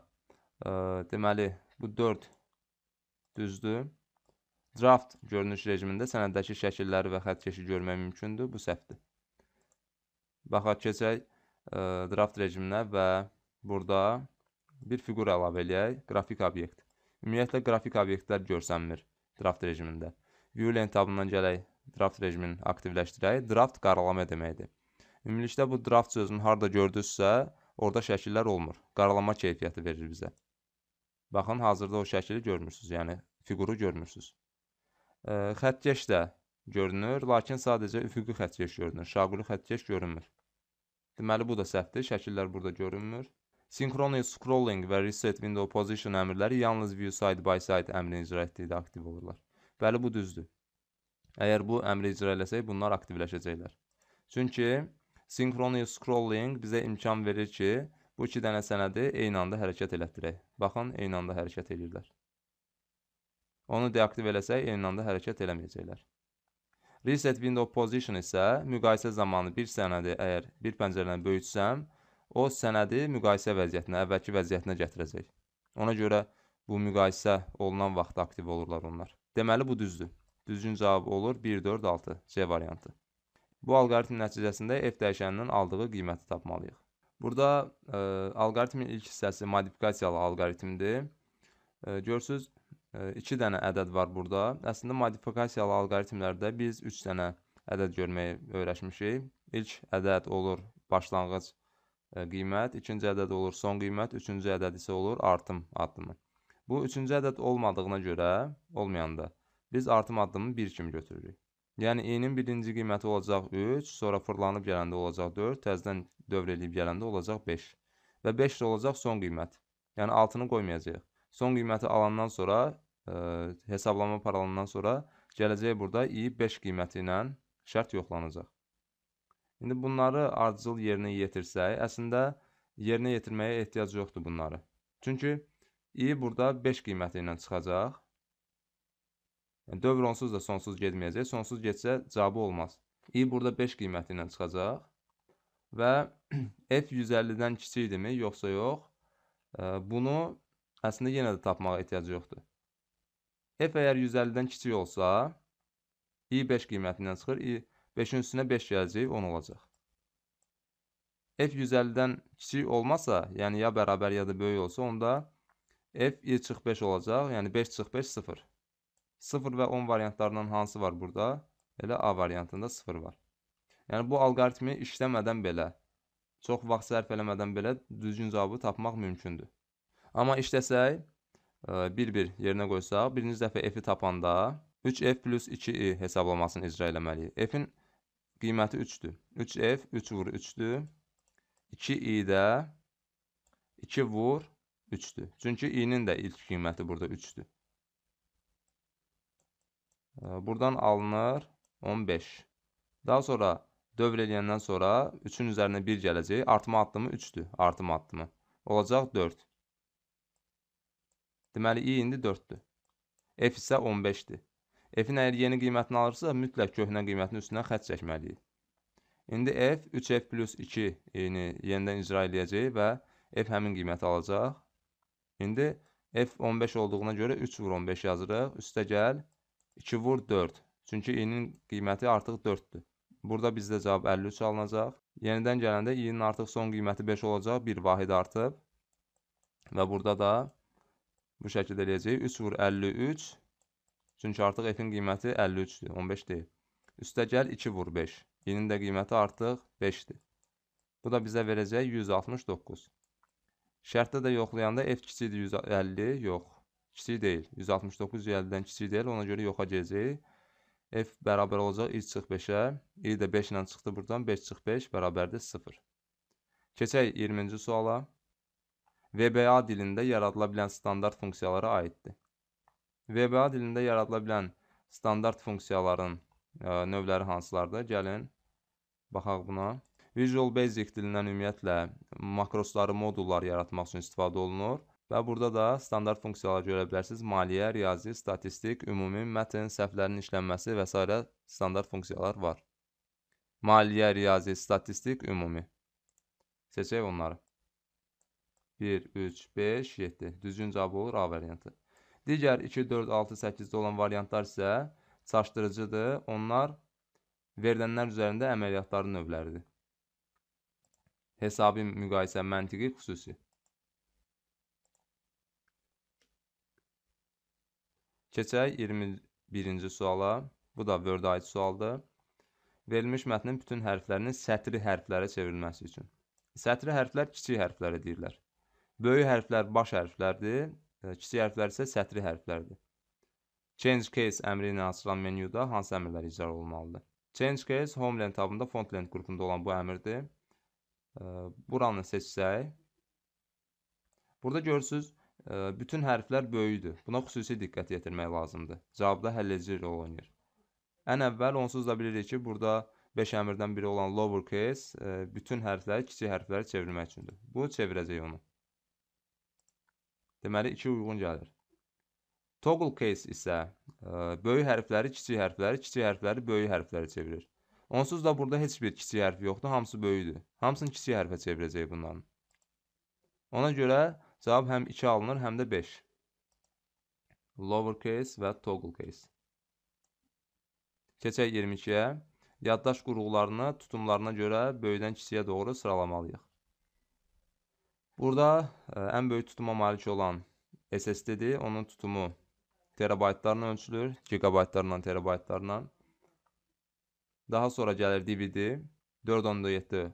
deməli bu 4 düzdür. Draft görünüş rejimində sənəddəki şəkilləri və xəttkeşi görmək mümkündür. Bu səhvdir. Baxaq keçək e, draft rejiminə və burada bir fiqur əlavə eləyək. Qrafik obyekt. Ümumiyyətlə qrafik obyektlər görsənmir draft rejimində. View lentabından gələk draft rejimini aktivləşdirək. Draft qaralama deməkdir. Ümumilikdə bu draft sözünü harda gördünüzsə, orada şəkillər olmur. Qaralama keyfiyyəti verir bizə. Baxın, hazırda o şəkili görmürsünüz, yəni fiquru görmürsünüz. Xəttkeş də görünür, lakin sadəcə üfüqi xəttkeş görünür, şaquli xəttkeş görünmür. Deməli, bu da səhvdir, şəkillər burada görünmür. Synchronous scrolling və reset window position əmrləri yalnız view side by side əmrini icra etdikdə aktiv olurlar. Bəli, bu düzdür. Əgər bu əmri icra eləsək, bunlar aktivləşəcəklər. Çünki synchronous scrolling bizə imkan verir ki, bu iki dənə sənədi eyni anda hərəkət elətdirək. Baxın, eyni anda hərəkət edirlər. Onu deaktiv eləsək, eyni anda hərəkət eləməyəcəklər. Reset window position isə müqayisə zamanı bir sənədi əgər bir pəncərədən böyütsəm, o sənədi müqayisə vəziyyətinə, əvvəlki vəziyyətinə gətirəcək. Ona görə bu müqayisə olunan vaxt aktiv olurlar onlar. Deməli, bu düzdür. Düzgün cavab olur 1, 4, 6 C variantı. Bu alqoritm nəticəsində f dəyişəninin aldığı qiyməti tapmalıyıq. Burada e, alqoritmin ilk hissəsi modifikasiyalı alqoritmdir. E, görsüz, 2 dənə ədəd var burada. Əslində modifikasiyalı alqoritmlərdə biz 3 dənə ədəd görməyi öyrəşmişik. İlk ədəd olur başlanğıc e, qiymət, ikinci ədəd olur son qiymət, üçüncü ədəd isə olur artım addımı. Bu üçüncü ədəd olmadığına görə, olmayanda biz artım addımını 1 kimi götürürük. Yəni i-nin birinci qiyməti olacaq 3, sonra fırlanıb gələndə olacaq 4, təzədən dövr eləyib gələndə olacaq 5 və 5 də olacaq son qiymət. Yəni 6-nı qoymayacağıq. Son qiyməti alandan sonra, ə, e, hesablama paralandan sonra gələcək burada i5 qiyməti ilə şərt yoxlanacaq. İndi bunları ardıcıl yerinə yetirsək, əslində yerinə yetirməyə ehtiyac yoxdur bunları. Çünki i burada 5 qiyməti ilə çıxacaq. Yəni, dövr onsuz da sonsuz getməyəcək. Sonsuz getsə cavabı olmaz. i burada 5 qiyməti ilə çıxacaq. Və f 150-dən kiçikdirmi, yoxsa yox? Bunu Əslində yenə də tapmağa ehtiyac yoxdur. F əgər 150-dən kiçik olsa, i 5 qiymətindən çıxır, i 5-in üstünə 5 gələcək, 10 olacaq. F 150-dən kiçik olmasa, yəni ya bərabər ya da böyük olsa, onda F i çıx 5 olacaq, yəni 5 çıx 5 0. 0 və 10 variantlarından hansı var burada? Elə A variantında 0 var. Yəni bu alqoritmi işləmədən belə, çox vaxt sərf eləmədən belə düzgün cavabı tapmaq mümkündür. Amma işləsək, 1-1 yerinə qoysaq, birinci dəfə f-i tapanda 3f plus 2i hesablamasını icra eləməliyik. f-in qiyməti 3-dür. 3f 3 vur 3-dür. 2i də 2 vur 3-dür. Çünki i-nin də ilk qiyməti burada 3-dür. Buradan alınır 15. Daha sonra dövr eləyəndən sonra 3-ün üzərinə 1 gələcək. Artma addımı 3-dür. Artım addımı. Olacaq 4. Deməli, i indi 4-dür. F isə 15-dir. F-in əgər yeni qiymətini alırsa, mütləq köhnə qiymətinin üstünə xətt çəkməliyik. İndi f 3f plus 2 ini yenidən icra eləyəcək və f həmin qiyməti alacaq. İndi f 15 olduğuna görə 3 vur 15 yazırıq. Üstə gəl 2 vur 4. Çünki i-nin qiyməti artıq 4-dür. Burada bizdə cavab 53 alınacaq. Yenidən gələndə i-nin artıq son qiyməti 5 olacaq. Bir vahid artıb. Və burada da bu şəkildə eləyəcəyik. 3 vur 53 Çünki artıq f-in qiyməti 53-dür, 15 deyil. Üstə gəl 2 vur 5. Y-nin də qiyməti artıq 5-dir. Bu da bizə verəcək 169. Şərtdə də yoxlayanda f kiçikdir 150, yox. Kiçik deyil. 169 150-dən kiçik deyil. Ona görə yoxa gələcək. f bərabər olacaq i çıx 5-ə. i də 5 ilə çıxdı buradan. 5 çıx 5 bərabərdir 0. Keçək 20-ci suala. VBA dilində yaradıla bilən standart funksiyalara aiddir. VBA dilində yaradıla bilən standart funksiyaların ə, e, növləri hansılardır? Gəlin, baxaq buna. Visual Basic dilindən ümumiyyətlə makrosları, modullar yaratmaq üçün istifadə olunur. Və burada da standart funksiyalar görə bilərsiniz. Maliyyə, riyazi, statistik, ümumi, mətn, səhvlərin işlənməsi və s. standart funksiyalar var. Maliyyə, riyazi, statistik, ümumi. Seçək onları. 1, 3, 5, 7. Düzgün cavab olur A variantı. Digər 2, 4, 6, 8-də olan variantlar isə çaşdırıcıdır. Onlar verilənlər üzərində əməliyyatların növləridir. Hesabi, müqayisə, məntiqi, xüsusi. Keçək 21-ci suala. Bu da Word-ə aid sualdır. Verilmiş mətnin bütün hərflərinin sətri hərflərə çevrilməsi üçün. Sətri hərflər kiçik hərflərə deyirlər. Böyük hərflər baş hərflərdir. Kiçik hərflər isə sətri hərflərdir. Change case əmri ilə açılan menyuda hansı əmrlər icra olunmalıdır? Change case Homeland tabında Fontland qrupunda olan bu əmrdir. Buranı seçsək, burada görürsünüz, bütün hərflər böyükdür. Buna xüsusi diqqət yetirmək lazımdır. Cavabda həlledici rol oynayır. Ən əvvəl onsuz da bilirik ki, burada 5 əmrdən biri olan lower case bütün hərfləri kiçik hərflərə çevirmək üçündür. Bu çevirəcək onu. Deməli 2 uyğun gəlir. Toggle case isə e, böyük hərfləri kiçik hərfləri, kiçik hərfləri böyük hərflərə çevirir. Onsuz da burada heç bir kiçik hərf yoxdur, hamısı böyükdür. Hamısını kiçik hərfə çevirəcək bunların. Ona görə cavab həm 2 alınır, həm də 5. Lower case və toggle case. Keçək 22-yə. Yaddaş qurğularını tutumlarına görə böyüdən kiçiyə doğru sıralamalıyıq. Burada ə, e, ən böyük tutuma malik olan SSD-dir. Onun tutumu terabaytlarla ölçülür, gigabaytlarla, terabaytlarla. Daha sonra gəlir DVD. 4.7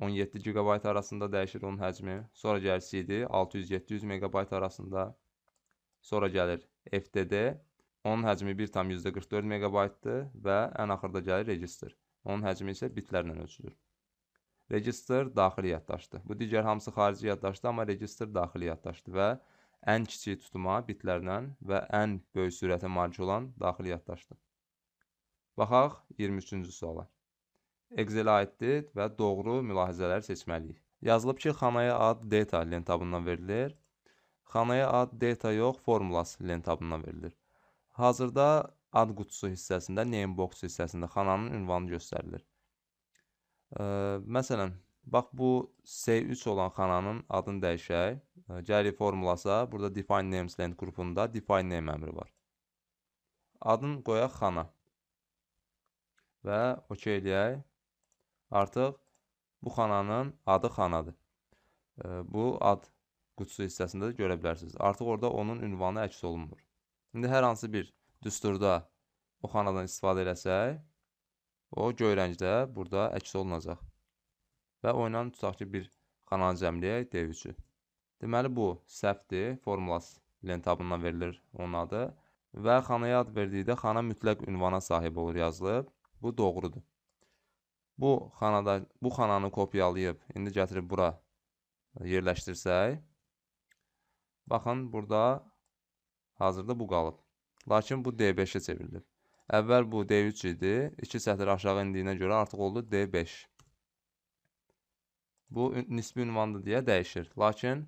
17 GB arasında dəyişir onun həcmi. Sonra gəlir CD 600-700 MB arasında. Sonra gəlir FTD. Onun həcmi 1,44 MB-dır və ən axırda gəlir register. Onun həcmi isə bitlərlə ölçülür. Register daxili yaddaşdır. Bu digər hamısı xarici yaddaşdır, amma register daxili yaddaşdır və ən kiçik tutuma bitlərlə və ən böyük sürətə malik olan daxili yaddaşdır. Baxaq 23-cü suala. Excel-ə aiddir və doğru mülahizələr seçməliyik. Yazılıb ki, xanaya ad data lentabından verilir. Xanaya ad data yox, formulas lentabından verilir. Hazırda ad qutusu hissəsində, name box hissəsində xananın ünvanı göstərilir. Məsələn, bax bu C3 olan xananın adını dəyişək. Gəlirik formulasa, burada define names lent qrupunda define name əmri var. Adını qoyaq xana. Və OK eləyək. Artıq bu xananın adı xanadır. Bu ad qutusu hissəsində də görə bilərsiniz. Artıq orada onun ünvanı əks olunmur. İndi hər hansı bir düsturda o xanadan istifadə eləsək, o göy rəngdə burada əks olunacaq. Və oyundan tutaq ki, bir xananı cəmləyək D3-ü. Deməli, bu səhvdir, formulas lentabından verilir onun adı. Və xanaya ad verdikdə xana mütləq ünvana sahib olur yazılıb. Bu doğrudur. Bu xanada bu xananı kopyalayıb indi gətirib bura yerləşdirsək, baxın burada hazırda bu qalıb. Lakin bu D5-ə çevrilib. Əvvəl bu D3 idi. 2 sətr aşağı indiyinə görə artıq oldu D5. Bu nisbi ünvandır deyə dəyişir. Lakin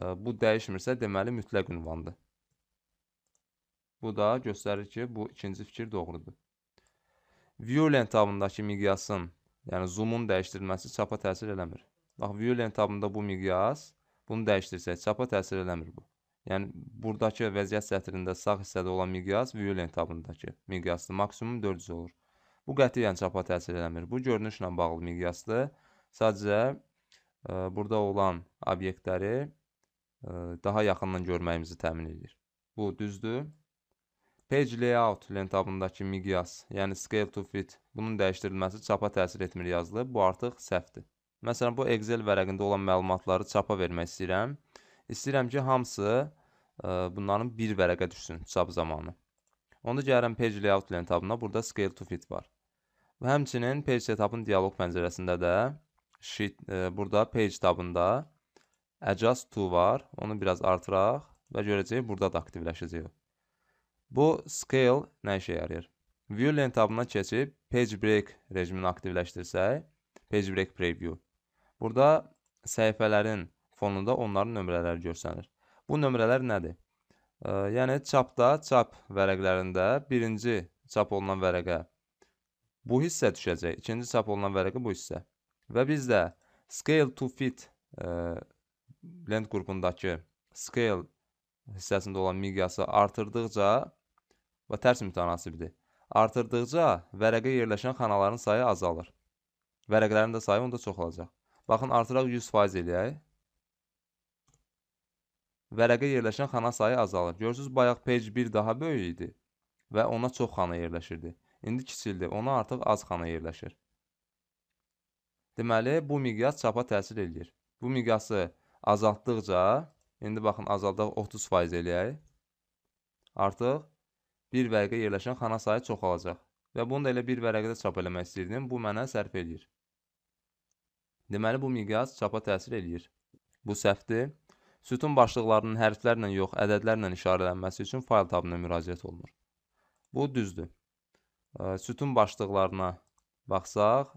e, bu dəyişmirsə, deməli mütləq ünvandır. Bu da göstərir ki, bu ikinci fikir doğrudur. View lentabındakı miqyasın, yəni zoomun dəyişdirilməsi çapa təsir eləmir. Bax, view lentabında bu miqyas, bunu dəyişdirsək, çapa təsir eləmir bu. Yəni, buradakı vəziyyət sətrində sağ hissədə olan miqyas Violent tabındakı miqyasdır. Maksimum 400 olur. Bu qətiyyən çapa təsir eləmir. Bu görünüşlə bağlı miqyasdır. Sadəcə ə, e, burada olan obyektləri ə, e, daha yaxından görməyimizi təmin edir. Bu düzdür. Page layout lentabındakı miqyas, yəni scale to fit, bunun dəyişdirilməsi çapa təsir etmir yazılıb. Bu artıq səhvdir. Məsələn, bu Excel vərəqində olan məlumatları çapa vermək istəyirəm. İstəyirəm ki, hamısı ə, e, bunların bir vərəqə düşsün çap zamanı. Onda gəlirəm Page Layout lentabına, burada Scale to Fit var. Və həmçinin Page Setup'ın dialoq pəncərəsində də sheet, e, burada Page tabında Adjust to var. Onu biraz artıraq və görəcəyik, burada da aktivləşəcək. Bu Scale nə işə yarayır? View lentabına keçib Page Break rejimini aktivləşdirsək, Page Break Preview. Burada səhifələrin fonunda onların nömrələri görsənir. Bu nömrələr nədir? E, yəni çapda, çap vərəqlərində birinci çap olunan vərəqə bu hissə düşəcək, ikinci çap olunan vərəqə bu hissə. Və biz də scale to fit e, lent qrupundakı scale hissəsində olan miqyası artırdıqca və tərs mütənasibdir. Artırdıqca vərəqə yerləşən xanaların sayı azalır. Vərəqlərin də sayı onda çoxalacaq. Baxın, artıraq 100% eləyək vərəqə yerləşən xana sayı azalır. Görürsüz, bayaq page 1 daha böyük idi və ona çox xana yerləşirdi. İndi kiçildi, ona artıq az xana yerləşir. Deməli, bu miqyas çapa təsir eləyir. Bu miqyası azaltdıqca, indi baxın, azaldaq 30% eləyək. Artıq bir vərəqə yerləşən xana sayı çoxalacaq. Və bunu da elə bir vərəqədə çap eləmək istəyirdim. Bu mənə sərf eləyir. Deməli, bu miqyas çapa təsir eləyir. Bu səhvdir. Sütun başlıqlarının hərflərlə yox, ədədlərlə işarələnməsi üçün fayl tabına müraciət olunur. Bu düzdür. Sütun başlıqlarına baxsaq,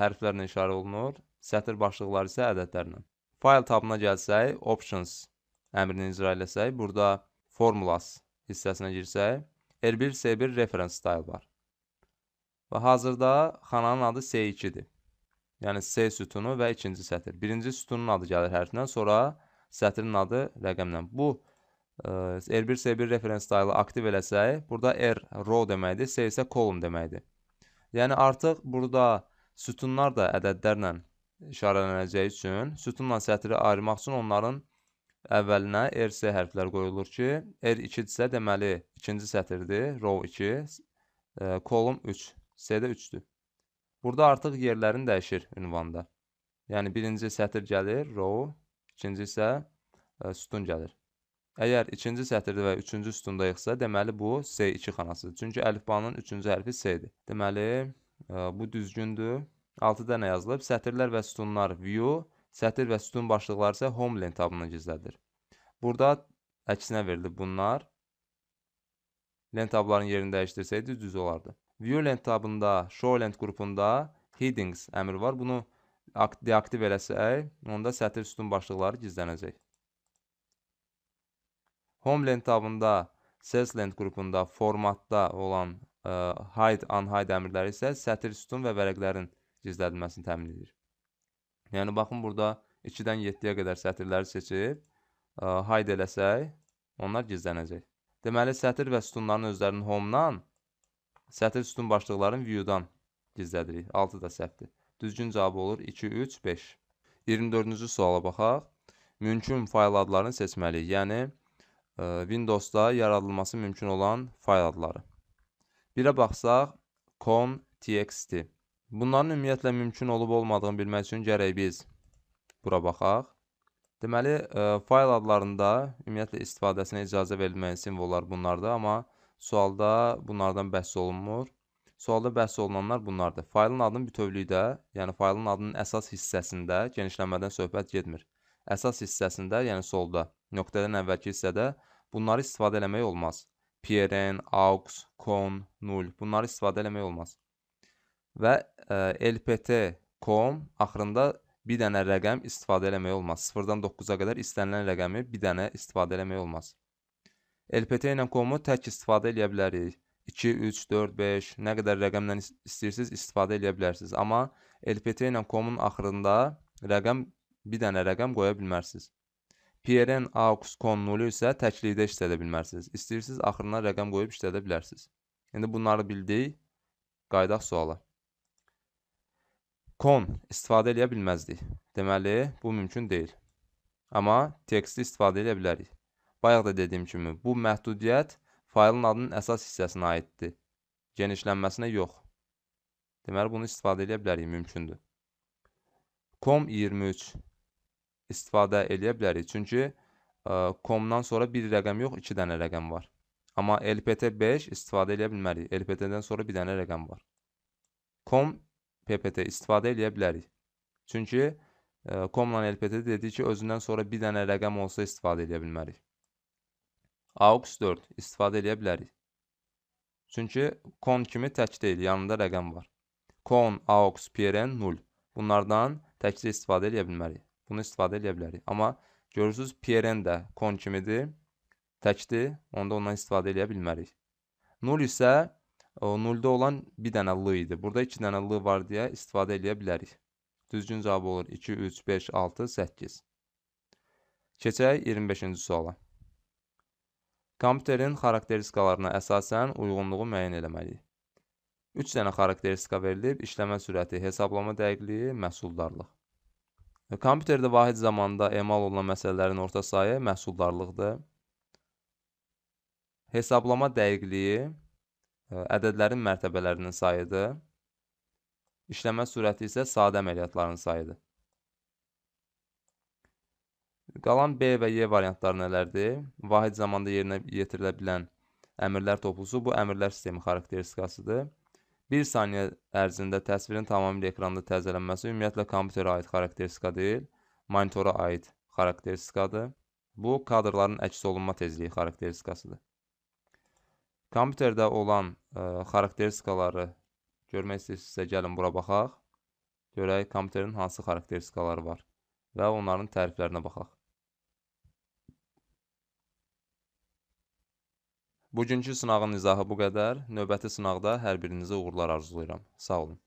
hərflərlə işarə olunur, sətir başlıqları isə ədədlərlə. Fayl tabına gəlsək, Options əmrini icra eləsək, burada Formulas hissəsinə girsək, R1, S1 Reference Style var. Və hazırda xananın adı S2-dir. Yəni C sütunu və ikinci sətir. Birinci sütunun adı gəlir hərfdən, sonra sətrin adı rəqəmlə. Bu R1, e, S1 reference style'ı aktiv eləsək, burada R row deməkdir, S isə column deməkdir. Yəni artıq burada sütunlar da ədədlərlə işarələnəcəyi üçün, sütunla sətri ayırmaq üçün onların əvvəlinə RC hərflər qoyulur ki, R2-dirsə deməli ikinci sətirdir, row 2, e, column 3, C-də 3-dür. Burada artıq yerlərin dəyişir ünvanda. Yəni birinci sətir gəlir, row, ikinci isə e, sütun gəlir. Əgər ikinci sətirdə və üçüncü sütundayıqsa, deməli bu C2 xanasıdır. Çünki əlifbanın üçüncü hərfi C-dir. Deməli, e, bu düzgündür. 6 dənə yazılıb. Sətirlər və sütunlar view, sətir və sütun başlıqları isə home lent tabında gizlədir. Burada əksinə verilib bunlar. Lent tabların yerini dəyişdirsəydi düz olardı. View lent tabında, show lent qrupunda headings əmri var. Bunu deaktiv eləsək, onda sətir sütun başlıqları gizlənəcək. Homeland tabında SalesLand qrupunda formatda olan ə, hide, unhide əmrləri isə sətir sütun və vərəqlərin gizlədilməsini təmin edir. Yəni, baxın, burada 2-dən 7-yə qədər sətirləri seçib, hide eləsək, onlar gizlənəcək. Deməli, sətir və sütunların özlərinin home-dan, sətir sütun başlıqların view-dan gizlədirik. 6 da səhvdir. Düzgün cavab olur 2, 3, 5. 24-cü suala baxaq. Mümkün fayl adlarını seçməliyik. Yəni, Windows-da yaradılması mümkün olan fayl adları. Birə baxsaq, con txt. Bunların ümumiyyətlə mümkün olub olmadığını bilmək üçün gərək biz bura baxaq. Deməli, ə, fayl adlarında ümumiyyətlə istifadəsinə icazə verilməyən simvollar bunlardır, amma sualda bunlardan bəhs olunmur. Sualda bəhs olunanlar bunlardır. Faylın adının bütövlükdə, yəni faylın adının əsas hissəsində genişlənmədən söhbət getmir. Əsas hissəsində, yəni solda, nöqtədən əvvəlki hissədə bunları istifadə eləmək olmaz. PRN, AUX, CON, null bunları istifadə eləmək olmaz. Və ə, LPT, COM axırında bir dənə rəqəm istifadə eləmək olmaz. 0-dan 9-a qədər istənilən rəqəmi bir dənə istifadə eləmək olmaz. LPT ilə COM-u tək istifadə eləyə bilərik. 2, 3, 4, 5, nə qədər rəqəmlə istəyirsiniz istifadə eləyə bilərsiniz. Amma LPT ilə COM-un axırında rəqəm bir dənə rəqəm qoya bilmərsiniz. PRN, AUX, CON nolu isə təklikdə işlədə bilmərsiniz. İstəyirsiniz axırına rəqəm qoyub işlədə bilərsiniz. İndi bunları bildik. Qaydaq suala. Con istifadə eləyə bilməzdik. Deməli, bu mümkün deyil. Amma teksti istifadə eləyə bilərik. Bayaq da dediyim kimi, bu məhdudiyyət faylın adının əsas hissəsinə aiddir. Genişlənməsinə yox. Deməli, bunu istifadə edə bilərik, mümkündür. COM23 istifadə edə bilərik, çünki ə, e, COM-dan sonra bir rəqəm yox, iki dənə rəqəm var. Amma LPT5 istifadə edə bilmərik. LPT-dən sonra bir dənə rəqəm var. COM PPT istifadə edə bilərik. Çünki e, COM-la LPT dedik ki, özündən sonra bir dənə rəqəm olsa istifadə edə bilmərik. AUX 4 istifadə edə bilərik. Çünki kon kimi tək deyil, yanında rəqəm var. Kon, AUX, PRN 0. Bunlardan təkcə istifadə edə bilmərik. Bunu istifadə edə bilərik. Amma görürsüz, PRN də kon kimidir, təkdir, onda ondan istifadə edə bilmərik. 0 isə o 0-da olan bir dənə l idi. Burada 2 dənə l var deyə istifadə edə bilərik. Düzgün cavab olur 2, 3, 5, 6, 8. Keçək 25-ci suala. Kompüterin xarakteristikalarına əsasən uyğunluğu müəyyən eləməliyik. 3 dənə xarakteristika verilib, işləmə sürəti, hesablama dəqiqliyi, məhsuldarlıq. Kompüterdə vahid zamanda emal olunan məsələlərin orta sayı məhsuldarlıqdır. Hesablama dəqiqliyi ədədlərin mərtəbələrinin sayıdır. İşləmə sürəti isə sadə əməliyyatların sayıdır. Qalan B və Y variantları nələrdir? Vahid zamanda yerinə yetirilə bilən əmrlər toplusu bu əmrlər sistemi xarakteristikasıdır. 1 saniyə ərzində təsvirin tamamilə ekranda təzələnməsi ümumiyyətlə kompüterə aid xarakteristika deyil, monitora aid xarakteristikadır. Bu, kadrların əks olunma tezliyi xarakteristikasıdır. Kompüterdə olan ə, xarakteristikaları görmək istəyirsinizsə gəlin bura baxaq. Görək kompüterin hansı xarakteristikaları var və onların təriflərinə baxaq. Bugünkü sınağın izahı bu qədər. Növbəti sınaqda hər birinizə uğurlar arzulayıram. Sağ olun.